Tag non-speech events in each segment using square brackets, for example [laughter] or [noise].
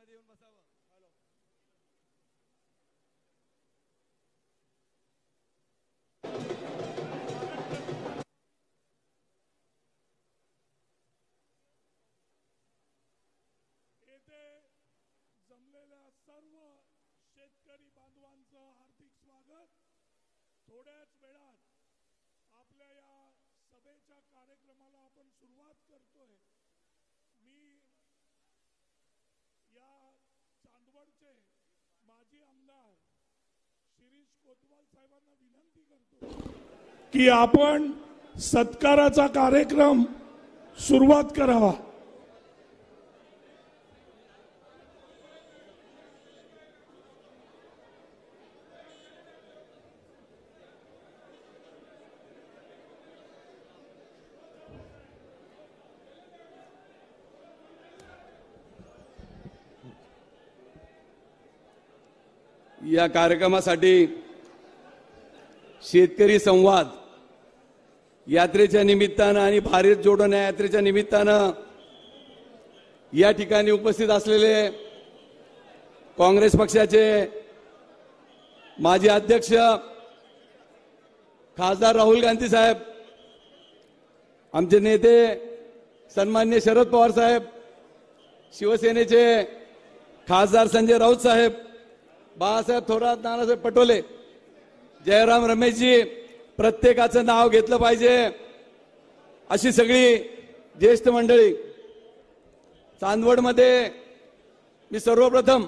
मध्ये येऊन बसावं. येथे जमलेल्या सर्व शेतकरी बांधवांचं हार्दिक स्वागत. थोड्याच वेळात आपल्या या सभेच्या कार्यक्रमाला आपण सुरुवात करतोय मी या चांदवडचे माजी आमदार शिरीष कोतवाल साहेबांना विनंती करतो की आपण सत्काराचा कार्यक्रम सुरुवात करावा. या कार्यक्रमासाठी शेतकरी संवाद यात्रेच्या निमित्तानं आणि भारत जोडण यात्रेच्या निमित्तानं या ठिकाणी उपस्थित असलेले काँग्रेस पक्षाचे माजी अध्यक्ष खासदार राहुल गांधी साहेब आमचे नेते सन्मान्य शरद पवार साहेब शिवसेनेचे खासदार संजय राऊत साहेब बाळासाहेब थोरात नानासाहेब पटोले जयराम रमेशजी प्रत्येकाचं नाव घेतलं पाहिजे. अशी सगळी ज्येष्ठ मंडळी चांदवडमध्ये मी सर्वप्रथम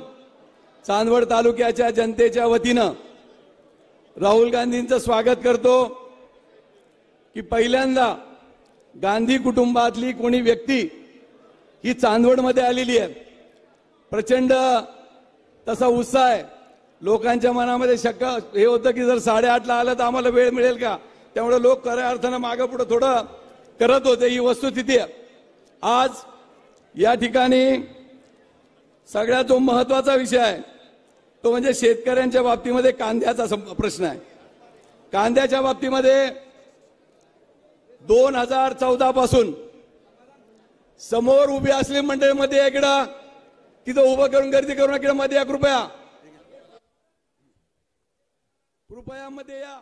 चांदवड तालुक्याच्या जनतेच्या वतीनं राहुल गांधींचं स्वागत करतो की पहिल्यांदा गांधी कुटुंबातली कोणी व्यक्ती ही चांदवडमध्ये आलेली आहे. प्रचंड तसा उत्साह आहे. लोकांच्या मनामध्ये शक्य हे होतं की जर साडेआठला आलं तर आम्हाला वेळ मिळेल का? त्यामुळे लोक खऱ्या अर्थानं मागं पुढं थोडं करत होते. ही वस्तुस्थिती आहे. आज या ठिकाणी सगळ्यात जो महत्त्वाचा विषय आहे तो म्हणजे शेतकऱ्यांच्या बाबतीमध्ये कांद्याचा प्रश्न आहे. कांद्याच्या बाबतीमध्ये दोन हजार चौदा पासून समोर उभी असली मंडळीमध्ये इकडं तिथं उभं करून गर्दी करून इकडे मध्ये एक कृपया. कृपया मध्ये या.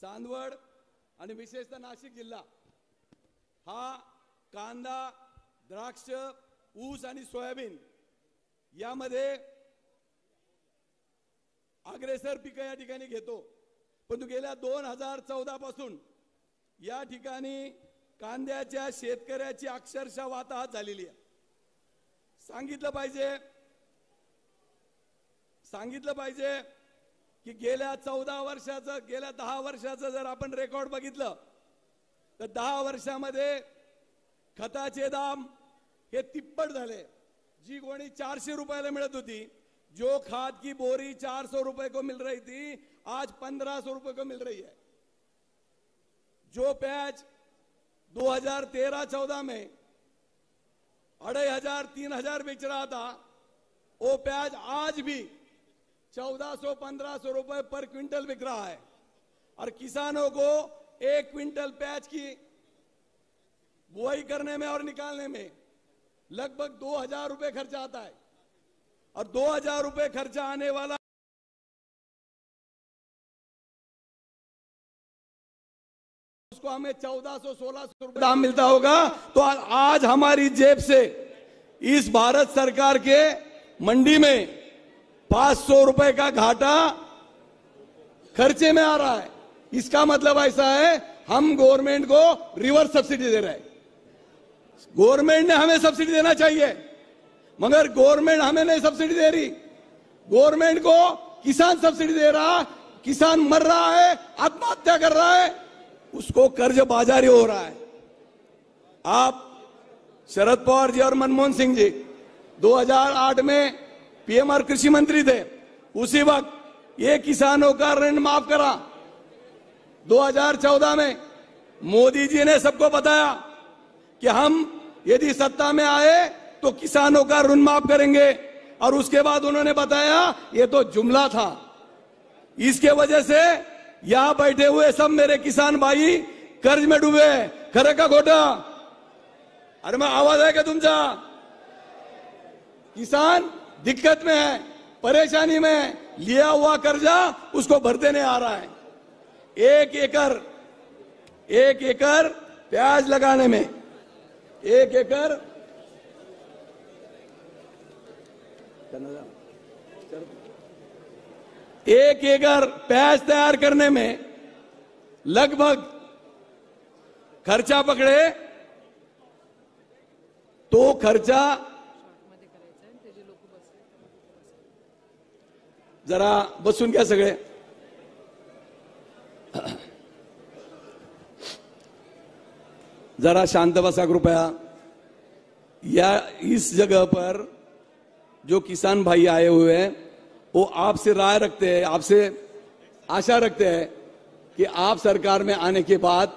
चांदवड आणि विशेषतः नाशिक जिल्हा. हा कांदा द्राक्ष ऊस आणि सोयाबीन यामध्ये अग्रेसर पिकं या ठिकाणी घेतो. परंतु गेल्या दोन हजार चौदा पासून या ठिकाणी कांद्याच्या शेतकऱ्याची अक्षरशः वाताहत झालेली आहे. सांगितलं पाहिजे सांगितलं पाहिजे की गेल्या चौदा वर्षाचं गेल्या दहा वर्षाचं जर आपण रेकॉर्ड बघितलं तर दहा वर्षामध्ये खताचे दाम हे तिप्पट झाले. जी कोणी चारशे रुपयाला मिळत होती जो खाद की बोरी चार सौ रुपए को मिल रही थी आज पंद्रह सौ रुपए को मिल रही है. जो प्याज 2013-14 में अढ़ाई हजार तीन हजार बेच रहा था वो प्याज आज भी 1400-1500 रुपए पर क्विंटल बिक रहा है। और किसानों को एक क्विंटल प्याज की बुआई करने में और निकालने में लगभग 2000 रुपए खर्चा आता है। और 2000 रुपए खर्चा आने वाला उसको हमें 1400 1600 रुपए दाम मिलता होगा। तो आज हमारी जेब से इस भारत सरकार के मंडी में 500 रुपए का घाटा खर्चे में आ रहा है। इसका मतलब ऐसा है, हम गवर्नमेंट को रिवर्स सब्सिडी दे रहे हैं। गवर्नमेंट ने हमें सब्सिडी देना चाहिए, मगर गवर्नमेंट हमें नहीं सब्सिडी दे रही। गवर्नमेंट को किसान सब्सिडी दे रहा, किसान मर रहा है, आत्महत्या कर रहा है, उसको कर्ज बाजारी हो रहा है। आप, शरद पवार जी और मनमोहन सिंह जी 2008 में पीएम और कृषि मंत्री थे। उसी वक्त ये किसानों का ऋण माफ़ करा। 2014 में मोदी जी ने सबको बताया कि हम यदि सत्ता में आए तो किसानों का ऋण माफ़ करेंगे। और उसके बाद उन्होंने बताया, ये तो जुमला था। इसके वजह से यहाँ बैठे हुए सब मेरे किसान भाई कर्ज में डूबे खरे का खोटा अरे मैं आवाज़ है क्या तुमचा? किसान दिक्कत में है, परेशानी में लिया हुआ कर्जा उसको भर देने आ रहा है। एक एकड़ एक एकड़ प्याज लगाने में, एक एकड़ एक एकड़ प्याज तैयार करने में लगभग खर्चा पकड़े तो खर्चा जरा बसून घ्या सगळे? जरा शांत बसा कृपया. या इस जगह पर जो किसान भाई आए हुए हैं, वो आपसे राय रखते हैं, आपसे आशा रखते हैं कि आप सरकार में आने के बाद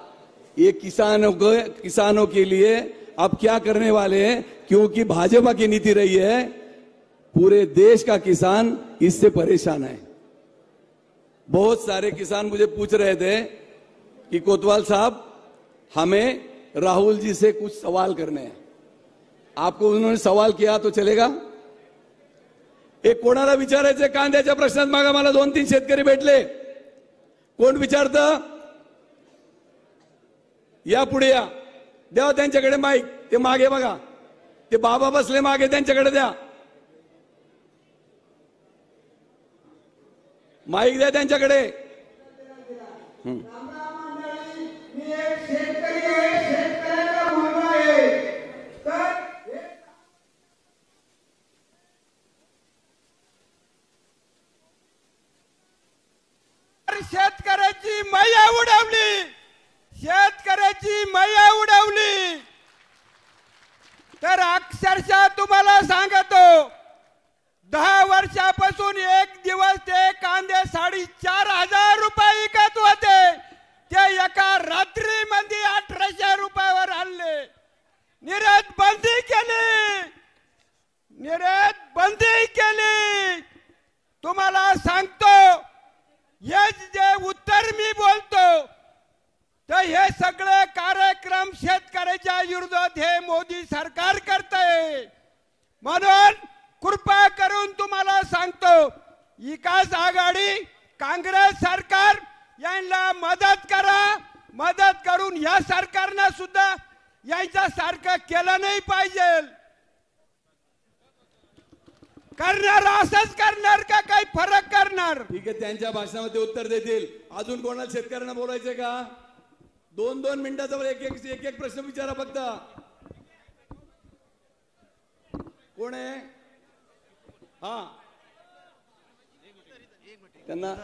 ये किसानों को, किसानों के लिए आप क्या करने वाले हैं? क्योंकि भाजपा की नीति रही है पूरे देश का किसान इससे परेशान है। बहुत सारे किसान मुझे पूछ रहे थे कि कोतवाल साहब हमें राहुल जी से कुछ सवाल करने हैं। आपको उन्होंने सवाल किया तो चलेगा? एक कोणाला विचारायचे कांद्याच्या प्रश्नात मागा मला दोन तीन शेतकरी भेटले. कोण विचारत? या पुढे या. द्या त्यांच्याकडे माईक. ते मागे बघा. ते बाबा बसले मागे त्यांच्याकडे द्या. माईक द्या त्यांच्याकडे. शेतकऱ्याची मैया उडवली. शेतकऱ्याची मैया उडवली. तर अक्षरशः तुम्हाला सांगतो दहा वर्षापासून एक दिवस ते कांदे साडेचार हजार रुपये विकत होते. ते एका रात्री मध्ये अठराशे रुपयावर आणले. निर्यात बंदी केली. निर्यात बंदी केली. तुम्हाला सांगतो हेच जे उत्तर मी बोलतो तर हे सगळे कार्यक्रम शेतकऱ्याच्या विरोधात हे मोदी सरकार करते म्हणून कृपा करून तुम्हाला सांगतो विकास आघाडी काँग्रेस सरकार यांना मदत करा. मदत करून या सरकारनं सुद्धा यांच्या सारखं केलं नाही पाहिजे. करणार असंच करणार का काही फरक करणार? ठीक आहे त्यांच्या भाषणामध्ये उत्तर देतील. अजून कोणाला शेतकऱ्यांना बोलायचे का? दोन दोन मिनिटाचा एक एक एक एक प्रश्न विचारा फक्त. कोण आहे? हा. त्यांना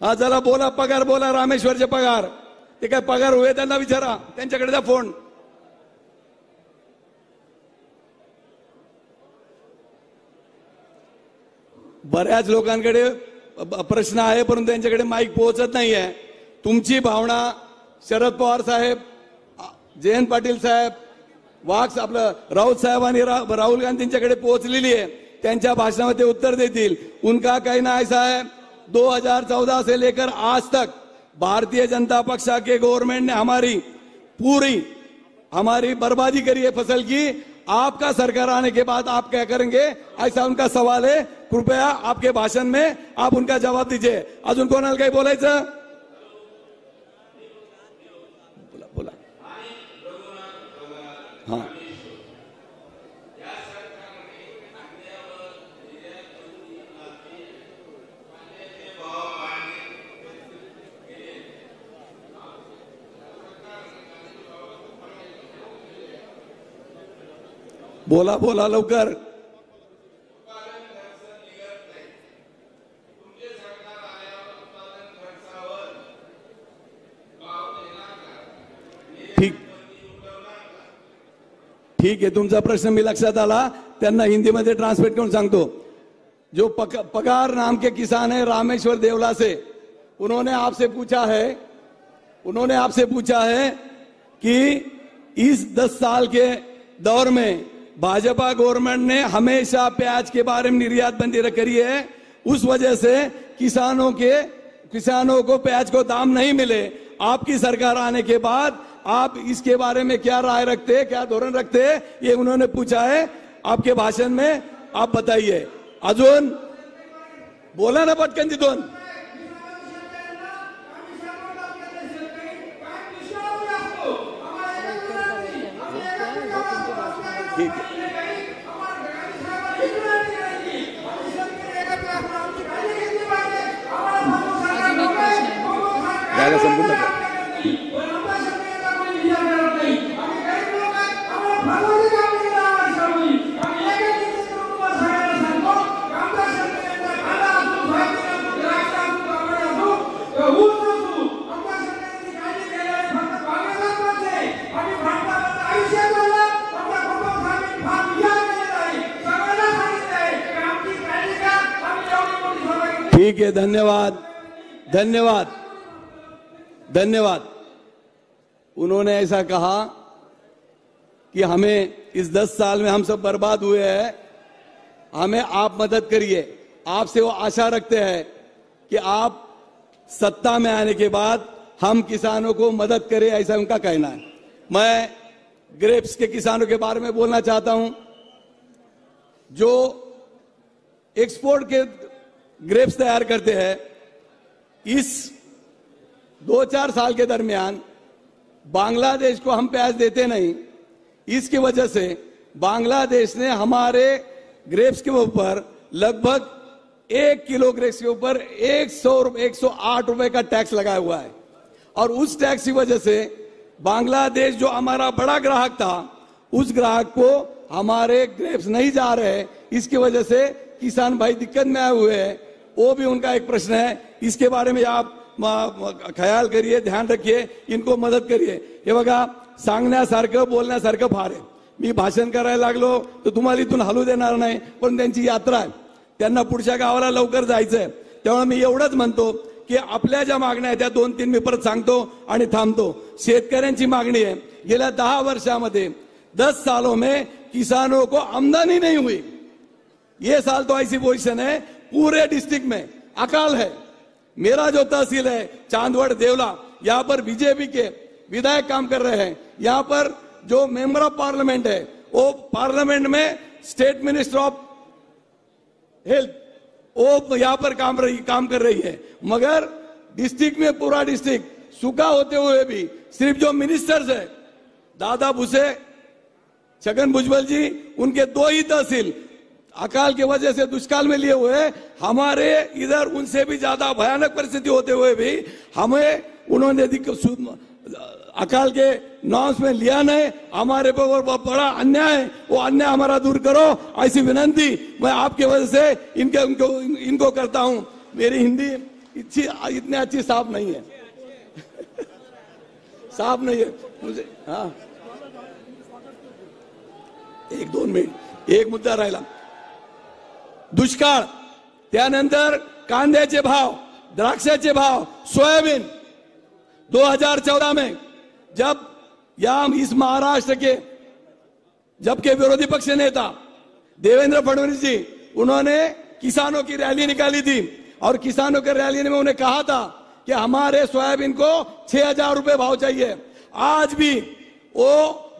हा जरा बोला पगार बोला रामेश्वरचे पगार. ते काय पगार हुए त्यांना विचारा. त्यांच्याकडे जा फोन बऱ्याच लोकांकडे प्रश्न आहे परंतु त्यांच्याकडे माईक पोहोचत नाही आहे तुमची भावना शरद पवार साहेब जयंत पाटील साहेब वाघ आपलं राऊत साहेबांनी आणि राहुल गांधींच्याकडे पोहोचलेली आहे. त्यांच्या भाषणामध्ये उत्तर देतील. उनका कहना ऐसा है 2014 से लेकर आज तक भारतीय जनता पक्षा के गवर्नमेंट ने हमारी पूरी हमारी बर्बादी करी है फसल की। आपका सरकार आने के बाद आप क्या करेंगे? ऐसा उनका सवाल है। कृपया आपके भाषण में आप उनका जवाब दीजिए। अजून कोणाला काही बोलायचं बोला बोला। हा। बोला बोला लवकर। ठीक। ठीक आहे तुमचा प्रश्न मी लक्षात आला. त्यांना हिंदीमध्ये ट्रान्सलेट करून सांगतो. जो पक, पगार नाम के किसान है रामेश्वर देवला से उन्होंने आपसे पूछा है उन्होंने आपसे पूछा है कि इस दस साल के दौर में भाजपा गवर्नमेंट ने हमेशा प्याज के बारे में निर्यात बंदी करी है। उस वजह से किसानों के, किसानों को प्याज को दाम नहीं मिले। आपकी सरकार आने के बाद आप इसके बारे में क्या राय रखते हैं क्या धोरण रखते हैं ये उन्होंने पूछा है। आपके भाषण में आप बताइए। अजून, बोला ना पटकन तिथून ठीक आहे जायला संपूर्ण करा. ठीक है धन्यवाद धन्यवाद धन्यवाद। उन्होंने ऐसा कहा कि हमें इस दस साल में हम सब बर्बाद हुए हैं। हमें आप मदद करिए। आपसे वो आशा रखते हैं कि आप सत्ता में आने के बाद हम किसानों को मदद करें, ऐसा उनका कहना है। मैं ग्रेप्स के किसानों के बारे में बोलना चाहता हूँ। जो एक्सपोर्ट के ग्रेप्स तैयार करते हैं, इस दो चार साल के दरमियान बांग्लादेश को हम प्याज देते नहीं। इसकी वजह से बांग्लादेश ने हमारे ग्रेप्स के ऊपर लगभग एक किलो ग्रेप्स के ऊपर एक सौ एक सौ आठ रुपए का टैक्स लगाया हुआ है। और उस टैक्स की वजह से बांग्लादेश जो हमारा बड़ा ग्राहक था, उस ग्राहक को हमारे ग्रेप्स नहीं जा रहे। इसकी वजह से किसान भाई दिक्कत में आए हुए हैं। वो भी उनका एक प्रश्न है। इसके बारे में आप ख्याल करिए ध्यान रखिए इनको मदत करिए। हे बघा सांगण्यासारखं बोलण्यासारखं फार आहे. मी भाषण करायला लागलो तर तुम्हाला इथून हलू देणार नाही पण त्यांची यात्रा आहे. त्यांना पुढच्या गावाला लवकर जायचंय. त्यामुळे मी एवढंच म्हणतो की आपल्या ज्या मागण्या आहेत त्या दोन तीन मी परत सांगतो आणि थांबतो. शेतकऱ्यांची मागणी आहे. गेल्या दहा वर्षामध्ये दस सालों में किसानों को आमदनी नहीं हुई. ये साल तो ऐसी पोजीशन है पूरे डिस्ट्रिक्ट में अकाल है. मेरा जो तहसील है, चांदवड़ देवला, यहाँ पर बीजेपी के विधायक काम कर रहे हैं। यहाँ पर जो मेंबर ऑफ़ पार्लियामेंट है, वो पार्लियामेंट में स्टेट मिनिस्टर ऑफ़ हेल्थ, वो यहाँ पर काम रही, काम कर रही है। मगर डिस्ट्रिक्ट में, पूरा डिस्ट्रिक्ट सूखा होते हुए भी सिर्फ़ जो मिनिस्टर्स है, दादा भूसे, छगन भुजबल जी, उनके दो ही तहसील अकाल की वजह से दुष्काल में लिए हुए हमारे इधर उनसे भी ज़्यादा भयानक परिस्थिति होते हुए भी हमें उन्होंने अकाल के नॉर्म्स में लिया नहीं, हमारे बहुत बड़ा अन्याय वो अन्याय हमारा दूर करो। ऐसी विनंती मैं आपके वजह से इनके इनको इनको करता हूँ। मेरी हिंदी इतनी इतनी अच्छी साफ़ नहीं है। [laughs] साफ़ नहीं है। मुझे हाँ। एक दोन मिनट। एक मुद्दा राहिला दुष्काळ, त्यानंतर कांद्याचे भाव, द्राक्षाचे भाव, सोयाबीन. 2014 में जब या इस महाराष्ट्र के जबकि विरोधी पक्ष नेता देवेंद्र फडणवीस जी, उन्होंने किसानों की रैली निकाली थी और किसानों के रैली में उन्हें कहा था कि हमारे सोयाबीन को छह हज़ार रुपए भाव चाहिए। आज भी वो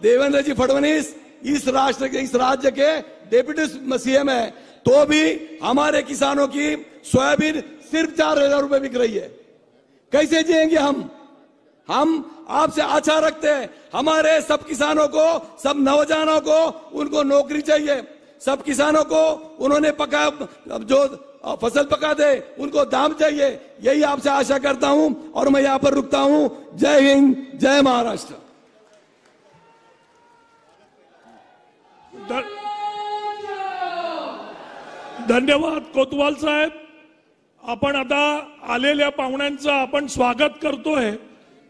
देवेंद्र जी फडणवीस इस राष्ट्र के, इस राज्य के डेप्यूटी सीएम है। तो भी हमारे किसानों की सोयाबीन सिर्फ़ चार हज़ार रुपए बिक रही है। कैसे जिएँगे हम? हम आपसे आशा रखते हैं, हमारे सब किसानों को, सब नौजवानों को उनको नौकरी चाहिए। सब किसानों को उन्होंने पका जो फ़सल पका दे, उनको दाम चाहिए। यही आपसे आशा करता हूँ और मैं यहाँ पर रुकता हूँ। जय हिंद, जय महाराष्ट्र। धन्यवाद कोतवाल साहेब. आपण आता आलेल्या पाहुण्यांचं आपण स्वागत करतोय.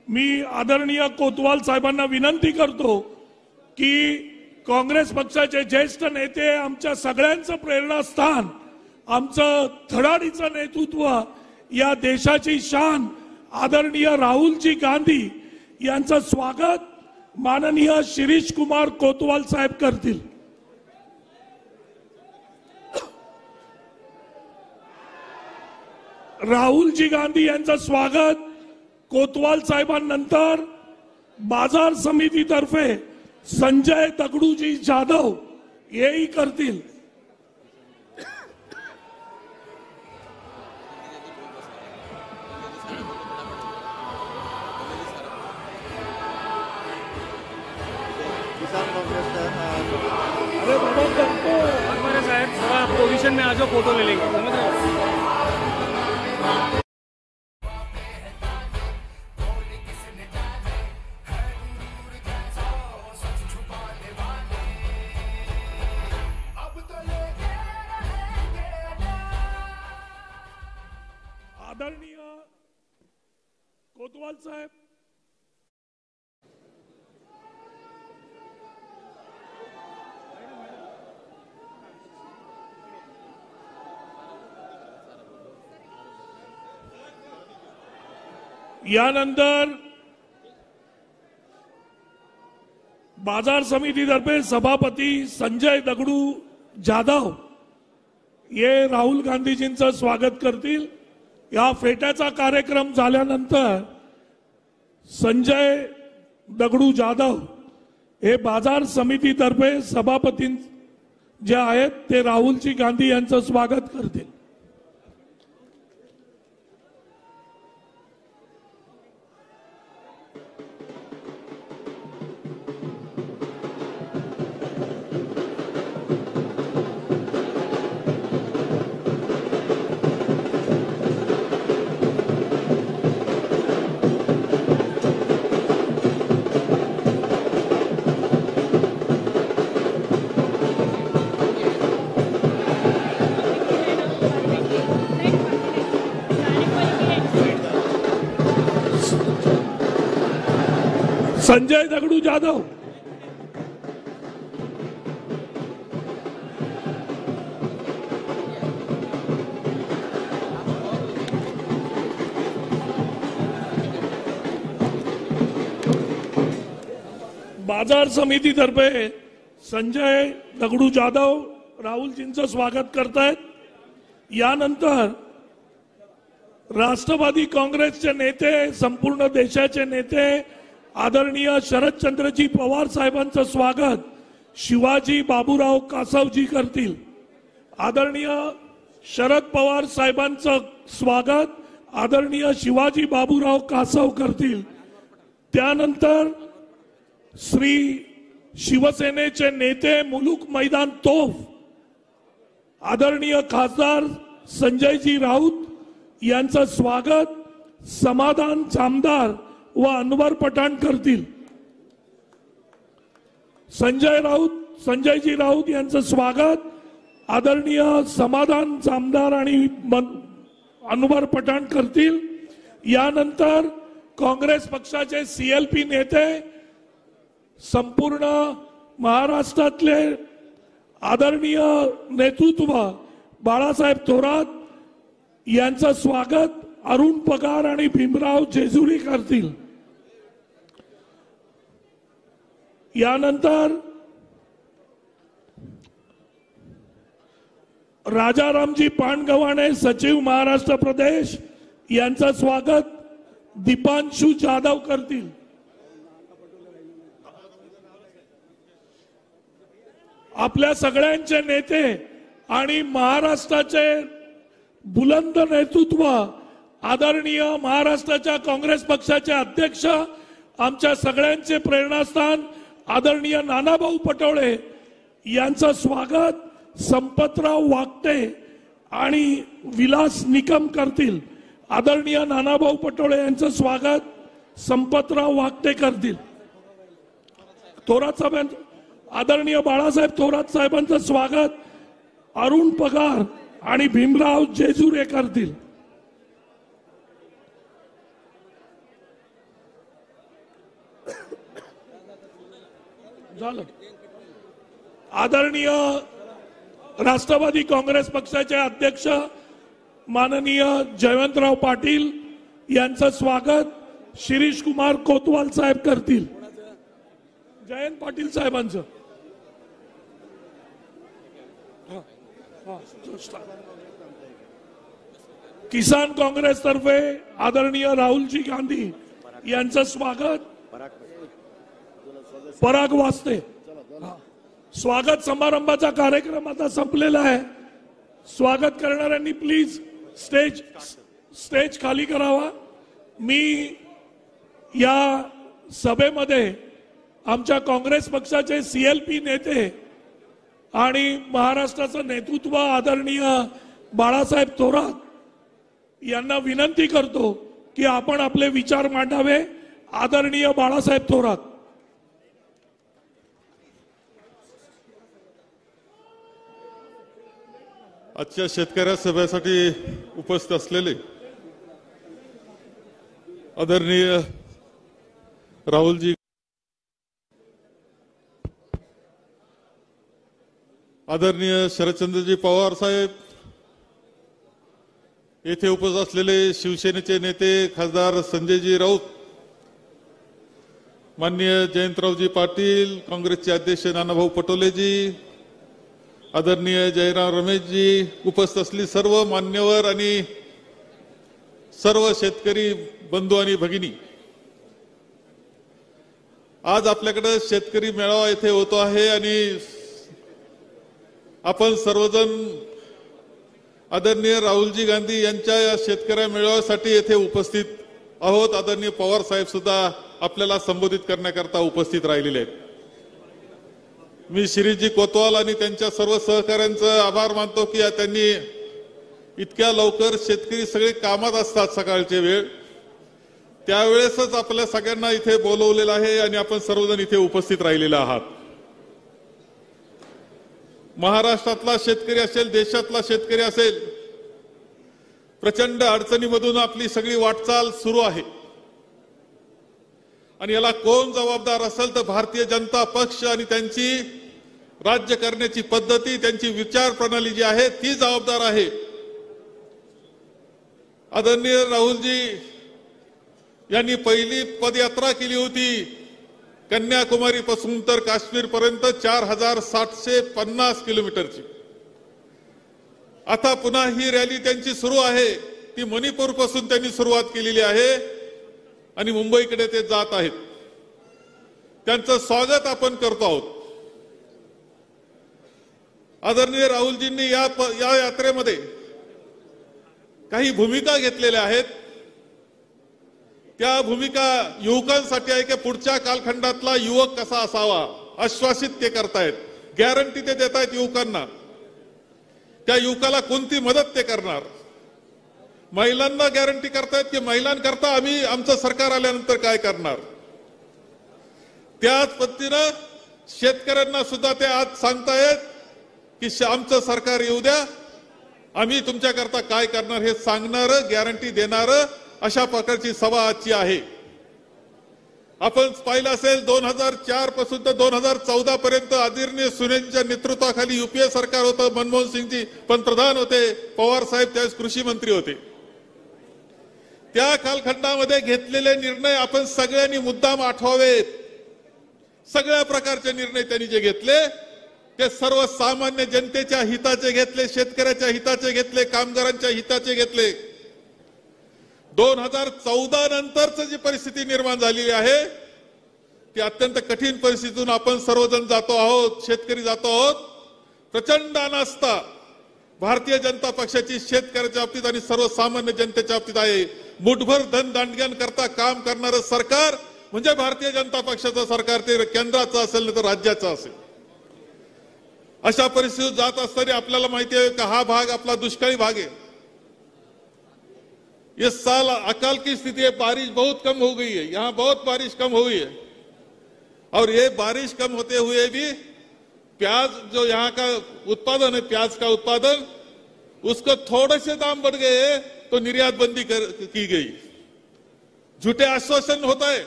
मी आदरणीय कोतवाल साहेबांना विनंती करतो की काँग्रेस पक्षाचे ज्येष्ठ नेते आमच्या सगळ्यांचं प्रेरणास्थान आमचं धडाडीचं नेतृत्व या देशाची शान आदरणीय राहुलजी गांधी यांचं स्वागत माननीय शिरीष कुमार कोतवाल साहेब करतील. राहुलजी गांधी यांचं स्वागत कोतवाल साहेबांनंतर बाजार समितीतर्फे संजय दगडूजी जाधव हेही करतील. अरे बाबा पोजीशन में आ जाओ फोटो ले लेंगे आदरणीय कोतवाल साहेब. यानंतर बाजार समितीतर्फे सभापती संजय दगडू जाधव हे राहुल गांधीजींचं स्वागत करतील. या फेट्याचा कार्यक्रम झाल्यानंतर संजय दगडू जाधव हे बाजार समितीतर्फे सभापती जे आहेत ते राहुलजी गांधी यांचं स्वागत करतील. संजय दगडू जाधव. बाजार समितीतर्फे संजय दगडू जाधव राहुलजींचं स्वागत करतायत. यानंतर राष्ट्रवादी काँग्रेसचे नेते संपूर्ण देशाचे नेते आदरणीय शरदचंद्रजी पवार साहेबांचं स्वागत शिवाजी बाबूराव कासवजी करतील. आदरणीय शरद पवार साहेबांचं स्वागत आदरणीय शिवाजी बाबूराव कासव करतील. त्यानंतर श्री शिवसेनेचे नेते मुलुक मैदान तोफ आदरणीय खासदार संजयजी राऊत यांचं स्वागत समाधान जामदार व अनवर पठाण करतील. संजय राऊत संजयजी राऊत यांचं स्वागत. आदरणीय समाधान जामदार आणि मन- अनवर पठाण करतील. यानंतर काँग्रेस पक्षाचे सीएलपी नेते संपूर्ण महाराष्ट्रातले आदरणीय नेतृत्व बाळासाहेब थोरात यांचं स्वागत. अरुण पगार आणि भीमराव जेजुरी करतील. यानंतर राजारामजी पाणगव्हाणे सचिव महाराष्ट्र प्रदेश यांचं स्वागत दीपांशू जाधव करतील. आपल्या सगळ्यांचे नेते आणि महाराष्ट्राचे बुलंद नेतृत्व आदरणीय महाराष्ट्राच्या काँग्रेस पक्षाचे अध्यक्ष आमच्या सगळ्यांचे प्रेरणास्थान आदरणीय नानाभाऊ पटोळे यांचं स्वागत संपतराव वागटे आणि विलास निकम करतील. आदरणीय नानाभाऊ पटोळे यांचं स्वागत संपतराव वागटे करतील. थोरात साहेबांचं आदरणीय बाळासाहेब थोरात साहेबांचं स्वागत अरुण पगार आणि भीमराव जेजुरे करतील. झालं. आदरणीय राष्ट्रवादी काँग्रेस पक्षाचे अध्यक्ष माननीय जयवंतराव पाटील यांचं स्वागत शिरीष कुमार कोतवाल साहेब करतील. जयंत पाटील साहेबांचं. किसान काँग्रेस तर्फे आदरणीय राहुलजी गांधी यांचं स्वागत. पराग वाचते. स्वागत समारंभाचा कार्यक्रम आता संपलेला आहे. स्वागत करणाऱ्यांनी प्लीज स्टेज स्टेज खाली करावा. मी या सभेमध्ये आमच्या काँग्रेस पक्षाचे सीएलपी नेते आणि महाराष्ट्राचं नेतृत्व आदरणीय बाळासाहेब थोरात यांना विनंती करतो की आपण आपले विचार मांडावे. आदरणीय बाळासाहेब थोरात. आजच्या शेतकऱ्या सभेसाठी उपस्थित असलेले आदरणीय राहुलजी आदरणीय शरदचंद्रजी पवार साहेब येथे उपस्थित असलेले शिवसेनेचे नेते खासदार संजयजी राऊत माननीय जयंतरावजी पाटील काँग्रेसचे अध्यक्ष नानाभाऊ पटोलेजी आदरणीय जयराम रमेशजी उपस्थित असली सर्व मान्यवर आणि सर्व शेतकरी बंधू आणि भगिनी. आज आपल्याकडे शेतकरी मेळावा येथे होतो आहे आणि आपण सर्वजण आदरणीय राहुलजी गांधी यांच्या या शेतकऱ्या मेळाव्यासाठी येथे उपस्थित आहोत. आदरणीय पवार साहेब सुद्धा आपल्याला संबोधित करण्याकरता उपस्थित राहिलेले आहेत. मी श्रीजी कोतवाल आणि त्यांच्या सर्व सहकाऱ्यांचं आभार मानतो की त्यांनी इतक्या लवकर शेतकरी सगळे कामात असतात सकाळचे वेळ. त्यावेळेसच आपल्या सगळ्यांना इथे बोलवलेलं आहे आणि आपण सर्वजण इथे उपस्थित राहिलेले आहात. महाराष्ट्रातला शेतकरी असेल देशातला शेतकरी असेल प्रचंड अडचणीमधून आपली सगळी वाटचाल सुरू आहे. आणि याला कोण जबाबदार असेल तर भारतीय जनता पक्ष आणि त्यांची राज्य करण्याची पद्धती त्यांची विचार प्रणाली जी आहे ती जबाबदार आहे. आदरणीय राहुलजी यांनी पहिली पदयात्रा केली होती. कन्याकुमारी पासून तर काश्मीर पर्यंत चार हजार सातशे पन्नास किलोमीटरची. आता पुन्हा ही रॅली त्यांची सुरू आहे. ती मणिपूरपासून त्यांनी सुरुवात केलेली आहे आणि मुंबईकडे ते जात आहेत. त्यांचं स्वागत आपण करतो आहोत. आदरणीय राहुलजींनी या या यात्रेमध्ये काही भूमिका घेतलेल्या आहेत. त्या भूमिका युवकांसाठी आहे की पुढच्या कालखंडातला युवक कसा असावा आश्वासित ते करतायत. गॅरंटी ते देत आहेत युवकांना. त्या युवकाला कोणती मदत ते करणार? महिलांना गॅरंटी करतायत की महिलांकरता आम्ही आमचं सरकार आल्यानंतर काय करणार? त्याच पद्धतीनं शेतकऱ्यांना सुद्धा ते आज सांगतायत. की श्यामचं आमचं सरकार येऊ द्या. आम्ही तुमच्याकरता काय करणार हे सांगणार गॅरंटी देणार अशा प्रकारची सभा आजची आहे. आपण पाहिलं असेल दोन हजार चारपासून तर दोन हजार चौदा पर्यंत आदरणीय सुनेंच्या नेतृत्वाखाली युपीए सरकार होतं मनमोहन सिंगजी पंतप्रधान होते पवार साहेब त्यावेळेस कृषी मंत्री होते. त्या कालखंडामध्ये घेतलेले निर्णय आपण सगळ्यांनी मुद्दाम आठवावेत. सगळ्या प्रकारचे निर्णय त्यांनी जे घेतले ते सर्वसामान्य जनतेच्या हिताचे घेतले शेतकऱ्याच्या हिताचे घेतले कामगारांच्या हिताचे घेतले. दोन हजार चौदा नंतरच जी परिस्थिती निर्माण झालेली आहे ती अत्यंत कठीण परिस्थितीतून आपण सर्वजण जातो आहोत शेतकरी जातो आहोत. प्रचंड अनास्था भारतीय जनता पक्षाची शेतकऱ्याच्या बाबतीत आणि सर्वसामान्य जनतेच्या बाबतीत आहे. मुठभर धन दांडग्यान करता काम करणारं सरकार म्हणजे भारतीय जनता पक्षाचं सरकार ते केंद्राचं असेल नाही तर राज्याचं असेल. अशा परिस्थितीत जात असताना आपल्याला आहे का हा भाग आपला दुष्काळी भाग है इस साल अकाल की स्थिति है बारिश बहुत कम हो गई है यहाँ बहुत बारिश कम हुई है। और ये बारिश कम होते हुए भी प्याज जो यहाँ का उत्पादन है प्याज का उत्पादन उसको थोड़े से दाम बढ़ गए तो निर्यात बंदी कर, की गई। झूठे आश्वासन होता है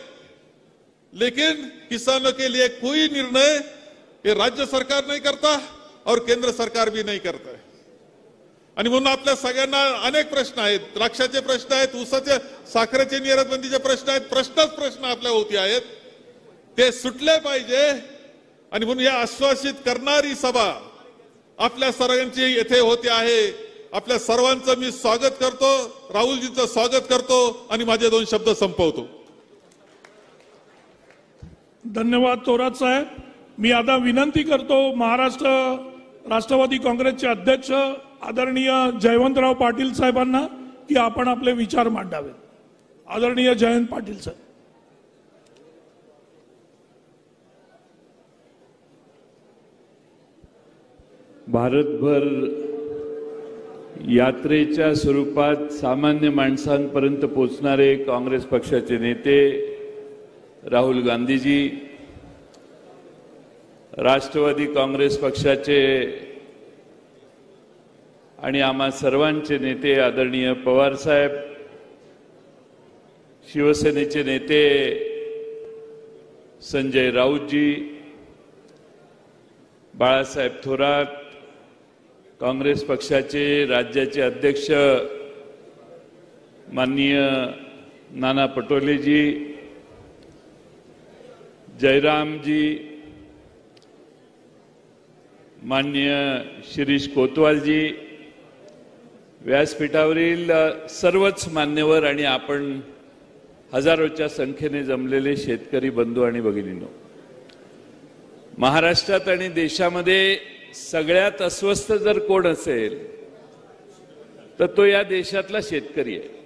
लेकिन किसानों के लिए कोई निर्णय हे राज्य सरकार नाही करता और केंद्र सरकार भी नाही करत आहे. आणि म्हणून आपल्या सगळ्यांना अनेक प्रश्न आहेत. द्राक्षाचे प्रश्न आहेत ऊसाचे साखरेचे निर्यातबंदीचे प्रश्न आहेत प्रश्नच प्रश्न आपल्या होती आहेत. ते सुटले पाहिजे. आणि म्हणून या आश्वासित करणारी सभा आपल्या सर्वांची येथे होते आहे. आपल्या सर्वांचं मी स्वागत करतो. राहुलजींचं स्वागत करतो. आणि माझे दोन शब्द संपवतो. धन्यवाद थोरात साहेब. मी आता विनंती करतो महाराष्ट्र राष्ट्रवादी काँग्रेसचे अध्यक्ष आदरणीय जयवंतराव पाटील साहेबांना की आपण आपले विचार मांडावेत. आदरणीय जयंत पाटील साहेब भारतभर यात्रेच्या स्वरूपात सामान्य माणसांपर्यंत पोचणारे काँग्रेस पक्षाचे नेते राहुल गांधीजी राष्ट्रवादी काँग्रेस पक्षाचे आणि आम्हा सर्वांचे नेते आदरणीय पवार साहेब शिवसेनेचे नेते संजय राऊतजी बाळासाहेब थोरात काँग्रेस पक्षाचे राज्याचे अध्यक्ष माननीय नाना पटोलेजी जयरामजी मान्य शिरीष कोतवालजी व्यासपीठावरील सर्वच मान्यवर आणि आपण हजारोच्या संख्येने जमलेले शेतकरी बंधू आणि भगिनींनो महाराष्ट्रात आणि देशामध्ये सगळ्यात अस्वस्थ जर कोण असेल तर तो या देशातला शेतकरी आहे.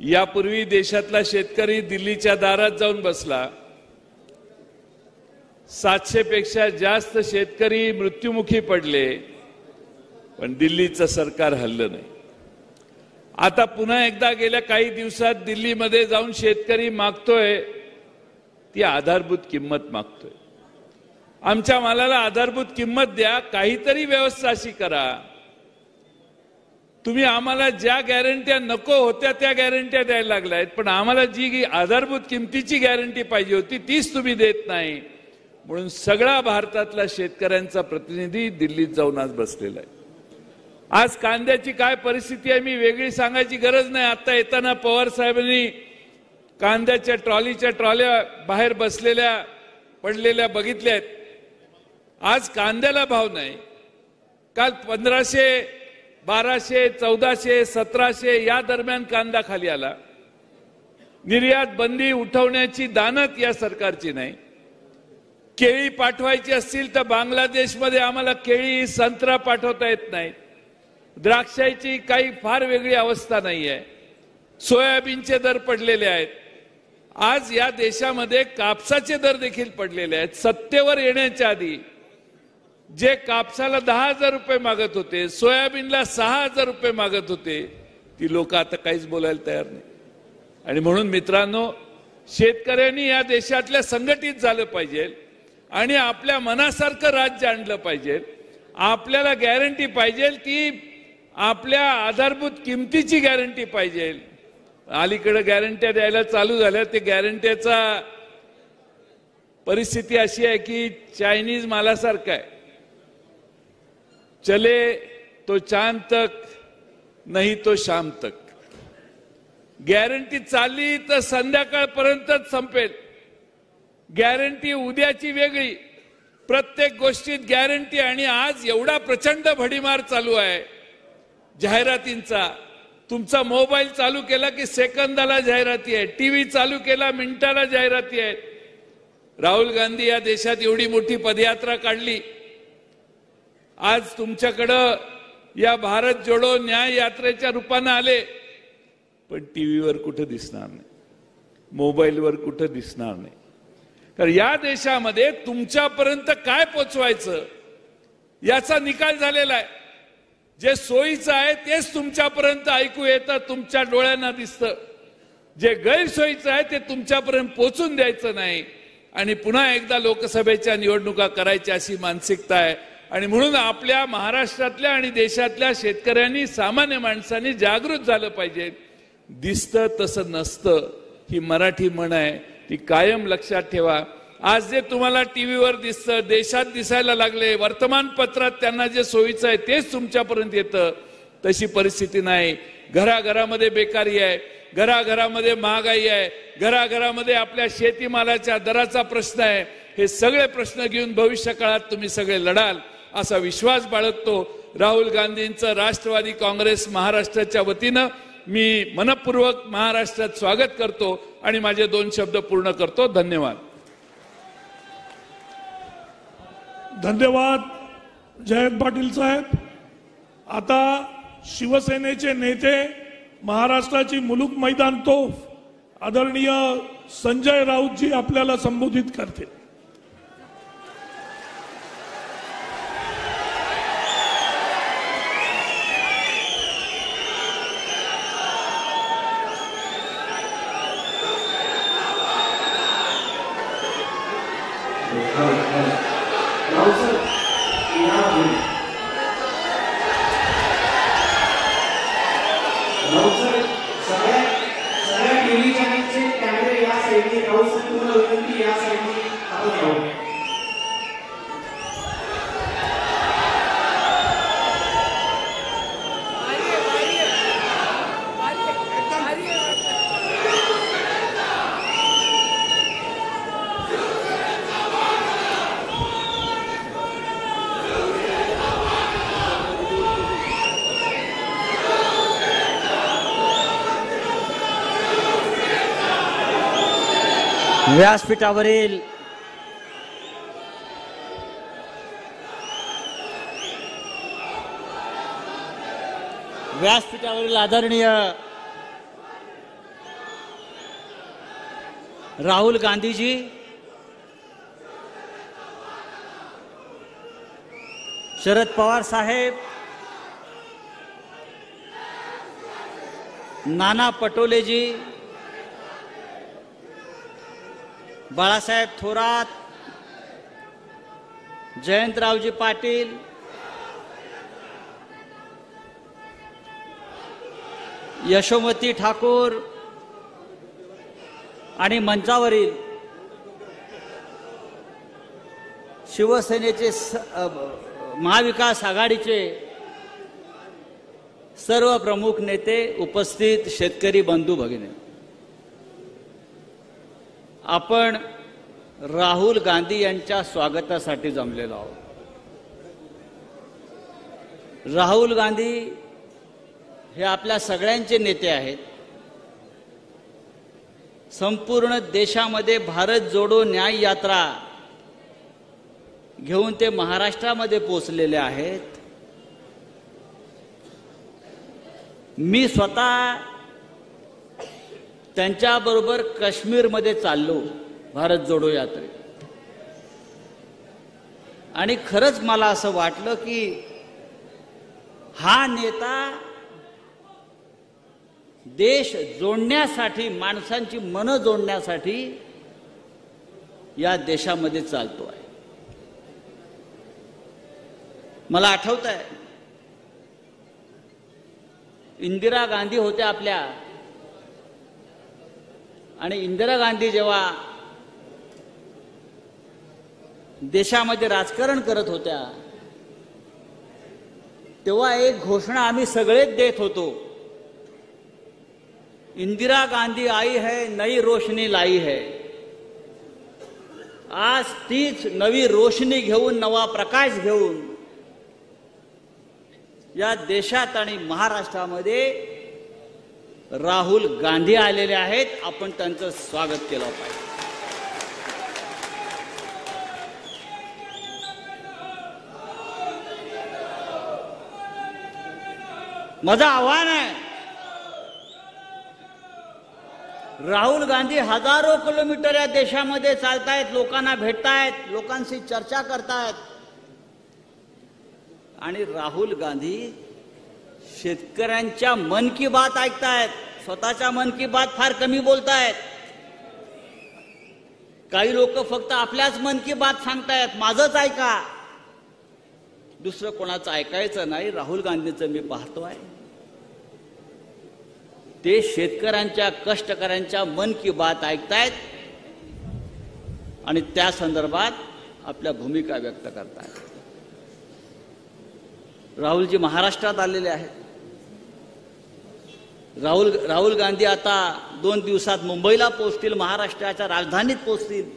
यापूर्वी देशातला शेतकरी दिल्लीच्या दारात जाऊन बसला सातशे पेक्षा जास्त शेतकरी मृत्युमुखी पडले पण दिल्लीचं सरकार हल्लं नाही. आता पुन्हा एकदा गेल्या काही दिवसात दिल्लीमध्ये जाऊन शेतकरी मागतोय ती आधारभूत किंमत मागतोय. आमच्या मालाला आधारभूत किंमत द्या काहीतरी व्यवस्था अशी करा. तुम्ही आम्हाला ज्या गॅरंट्या नको होत्या त्या गॅरंट्या द्यायला लागल्या आहेत पण आम्हाला जी आधारभूत किमतीची गॅरंटी पाहिजे होती तीच तुम्ही देत नाही. म्हणून सगळा भारतातला शेतकऱ्यांचा प्रतिनिधी दिल्लीत जाऊन आज बसलेला आहे. आज कांद्याची काय परिस्थिती आहे मी वेगळी सांगायची गरज नाही. आता येताना पवार साहेबांनी कांद्याच्या ट्रॉलीच्या ट्रॉल्या बाहेर बसलेल्या पडलेल्या बघितल्या आहेत आज कांद्याला भाव नाही. काल पंधराशे बाराशे चौदाशे सतराशे या दरम्यान कांदा खाली आला. निर्यात बंदी उठवण्याची दानत या सरकारची नाही. केळी पाठवायची असतील तर बांगलादेशमध्ये आम्हाला केळी संत्रा पाठवता येत नाहीत द्राक्षाची काही फार वेगळी अवस्था नाही आहे सोयाबीनचे दर पडलेले आहेत. आज या देशामध्ये कापसाचे दर देखील पडलेले आहेत. सत्तेवर येण्याच्या आधी जे कापसाला दहा हजार रुपये मागत होते सोयाबीनला सहा हजार रुपये मागत होते ती लोक आता काहीच बोलायला तयार नाही. आणि म्हणून मित्रांनो शेतकऱ्यांनी या देशातल्या संघटित झालं पाहिजे. आणि आपल्या मनासारखं राज्य आणलं पाहिजे. आपल्याला गॅरंटी पाहिजे ती आपल्या आधारभूत किमतीची गॅरंटी पाहिजे. अलीकडे गॅरंट्या द्यायला चालू झाल्या ते गॅरंट्याचा परिस्थिती अशी आहे की चायनीज मालासारखं आहे. चले तो चांद तक नाही तो शाम तक. गॅरंटी चालली तर संध्याकाळपर्यंतच संपेल. गॅरंटी उद्याची वेगळी. प्रत्येक गोष्टीत गॅरंटी आणि आज एवढा प्रचंड भडीमार चालू आहे. जाहिरातींचा. तुमचा मोबाईल चालू केला की सेकंदाला जाहिराती आहे टीव्ही चालू केला मिनिटाला जाहिराती आहेत. राहुल गांधी या देशात एवढी मोठी पदयात्रा काढली. आज तुमच्याकडं या भारत जोडो न्याय यात्रेच्या रूपानं आले. पण टीव्हीवर कुठं दिसणार नाही? मोबाईलवर कुठं दिसणार नाही? तर या देशामध्ये तुमच्यापर्यंत काय पोचवायचं? याचा निकाल झालेला आहे. जे सोयीचं आहे तेच तुमच्यापर्यंत ऐकू येतं तुमच्या डोळ्यांना दिसतं. जे गैरसोयीचं आहे ते तुमच्यापर्यंत पोचून द्यायचं नाही. आणि पुन्हा एकदा लोकसभेच्या निवडणुका करायच्या अशी मानसिकता आहे. आणि म्हणून आपल्या महाराष्ट्रातल्या आणि देशातल्या शेतकऱ्यांनी सामान्य माणसांनी जागृत झालं पाहिजे. दिसतं तसं नसतं. ही मराठी म्हण आहे. ती कायम लक्षात ठेवा. आज जे तुम्हाला टीव्हीवर दिसतं देशात दिसायला लागले वर्तमानपत्रात त्यांना जे सोयीचं आहे तेच तुमच्यापर्यंत येतं. तशी परिस्थिती नाही. घराघरामध्ये बेकारी आहे. घराघरामध्ये महागाई आहे. घराघरामध्ये आपल्या शेतीमालाच्या दराचा प्रश्न आहे. हे सगळे प्रश्न घेऊन भविष्य काळात तुम्ही सगळे लढाल असा विश्वास बाळगतो. राहुल गांधींचं राष्ट्रवादी काँग्रेस महाराष्ट्राच्या वतीनं मी मनपूर्वक महाराष्ट्रात स्वागत करतो. आणि माझे दोन शब्द पूर्ण करतो. धन्यवाद. धन्यवाद जयंत पाटील साहेब. आता शिवसेनेचे नेते महाराष्ट्राची मुलुक मैदान तो आदरणीय संजय राऊतजी आपल्याला संबोधित करतील. व्यासपीठावरील व्यासपीठावरील आदरणीय राहुल गांधीजी शरद पवार साहेब नाना पटोलेजी बाळासाहेब थोरात जयंतरावजी पाटील यशोमती ठाकूर आणि मंचावरील शिवसेनेचे स- महाविकास आघाडीचे सर्व प्रमुख नेते उपस्थित शेतकरी बंधू भगिनी. आपण राहुल गांधी यांच्या स्वागतासाठी जमलेलो आहोत. राहुल गांधी हे आपल्या सगळ्यांचे नेते आहेत. संपूर्ण देशामध्ये भारत जोडो न्याय यात्रा घेऊन ते महाराष्ट्रामध्ये पोचलेले आहेत. मी स्वतः त्यांच्याबरोबर काश्मीरमध्ये चाललो भारत जोडो यात्रेत आणि खरंच मला असं वाटलं की हा नेता देश जोडण्यासाठी माणसांची मनं जोडण्यासाठी या देशामध्ये चालतो आहे. मला आठवत आहे इंदिरा गांधी होत्या आपल्या आणि इंदिरा गांधी जेव्हा देशामध्ये राजकारण करत होत्या तेव्हा एक घोषणा आम्ही सगळेच देत होतो. इंदिरा गांधी आई है नई रोशनी लाई है. आज तीच नवी रोशनी घेऊन नवा प्रकाश घेऊन या देशात आणि महाराष्ट्रामध्ये राहुल गांधी आलेले आहेत. आपण त्यांचं स्वागत केलं पाहिजे. माझं आव्हान आहे. राहुल गांधी हजारो किलोमीटर या देशामध्ये चालतायत लोकांना भेटतायत लोकांशी चर्चा करतायत. आणि राहुल गांधी शेतकऱ्यांच्या मन की बात ऐकतायत स्वतःच्या मन की बात फार कमी बोलतायत. काही लोक फक्त आपल्याच मन की बात सांगतायत माझंच ऐका. दुसरं कोणाचं ऐकायचं नाही राहुल गांधीचं मी पाहतो आहे. ते शेतकऱ्यांच्या कष्टकऱ्यांच्या मन की बात ऐकतायत आणि त्या संदर्भात आपल्या भूमिका व्यक्त करतायत. राहुलजी महाराष्ट्रात आलेले आहेत. राहुल राहुल गांधी आता दोन दिवसात मुंबईला पोचतील महाराष्ट्राच्या राजधानीत पोहोचतील.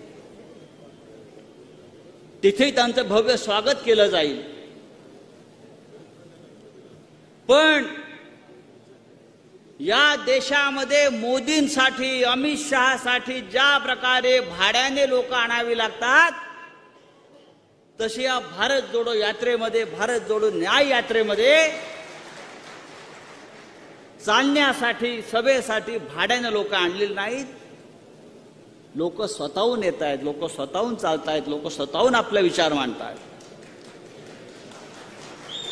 तिथेही त्यांचं भव्य स्वागत केलं जाईल. पण या देशामध्ये मोदींसाठी अमित शहासाठी ज्या प्रकारे भाड्याने लोक आणावी लागतात तशी या भारत जोडो यात्रेमध्ये भारत जोडो न्याय यात्रेमध्ये चालण्यासाठी सभेसाठी भाड्याने लोक आणलेली नाहीत. लोक स्वतःहून येत आहेत लोक स्वतःहून चालतायत लोक स्वतःहून आपले विचार मांडतायत.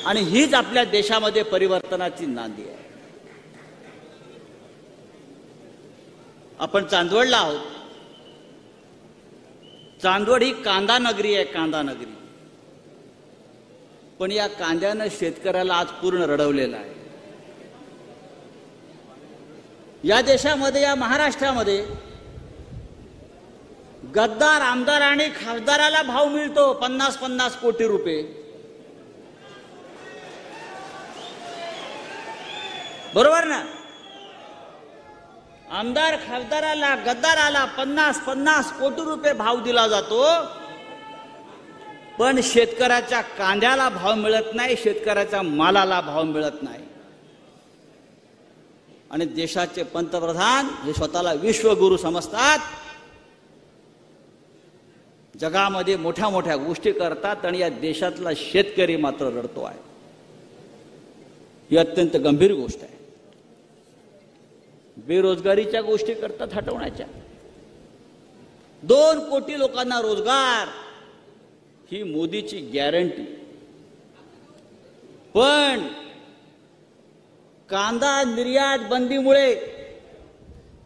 आणि हीच आपल्या देशामध्ये परिवर्तनाची नांदी आहे. आपण चांदवडला आहोत. चांदवड ही कांदा नगरी आहे कांदा नगरी. पण या कांद्यानं शेतकऱ्याला आज पूर्ण रडवलेलं आहे. या देशामध्ये या महाराष्ट्रामध्ये गद्दार आमदार आणि खासदाराला भाव मिळतो पन्नास पन्नास कोटी रुपये. बरोबर ना? आमदार खासदाराला गद्दाराला पन्नास पन्नास कोटी रुपये भाव दिला जातो. पण शेतकऱ्याच्या कांद्याला भाव मिळत नाही शेतकऱ्याच्या मालाला भाव मिळत नाही. आणि देशाचे पंतप्रधान हे स्वतःला विश्वगुरु समजतात. जगामध्ये मोठ्या मोठ्या गोष्टी करतात आणि या देशातला शेतकरी मात्र रडतो आहे. ही अत्यंत गंभीर गोष्ट आहे. बेरोजगारीच्या गोष्टी करतात हटवण्याच्या. दोन कोटी लोकांना रोजगार ही मोदीची गॅरंटी पण कांदा निर्यात बंदीमुळे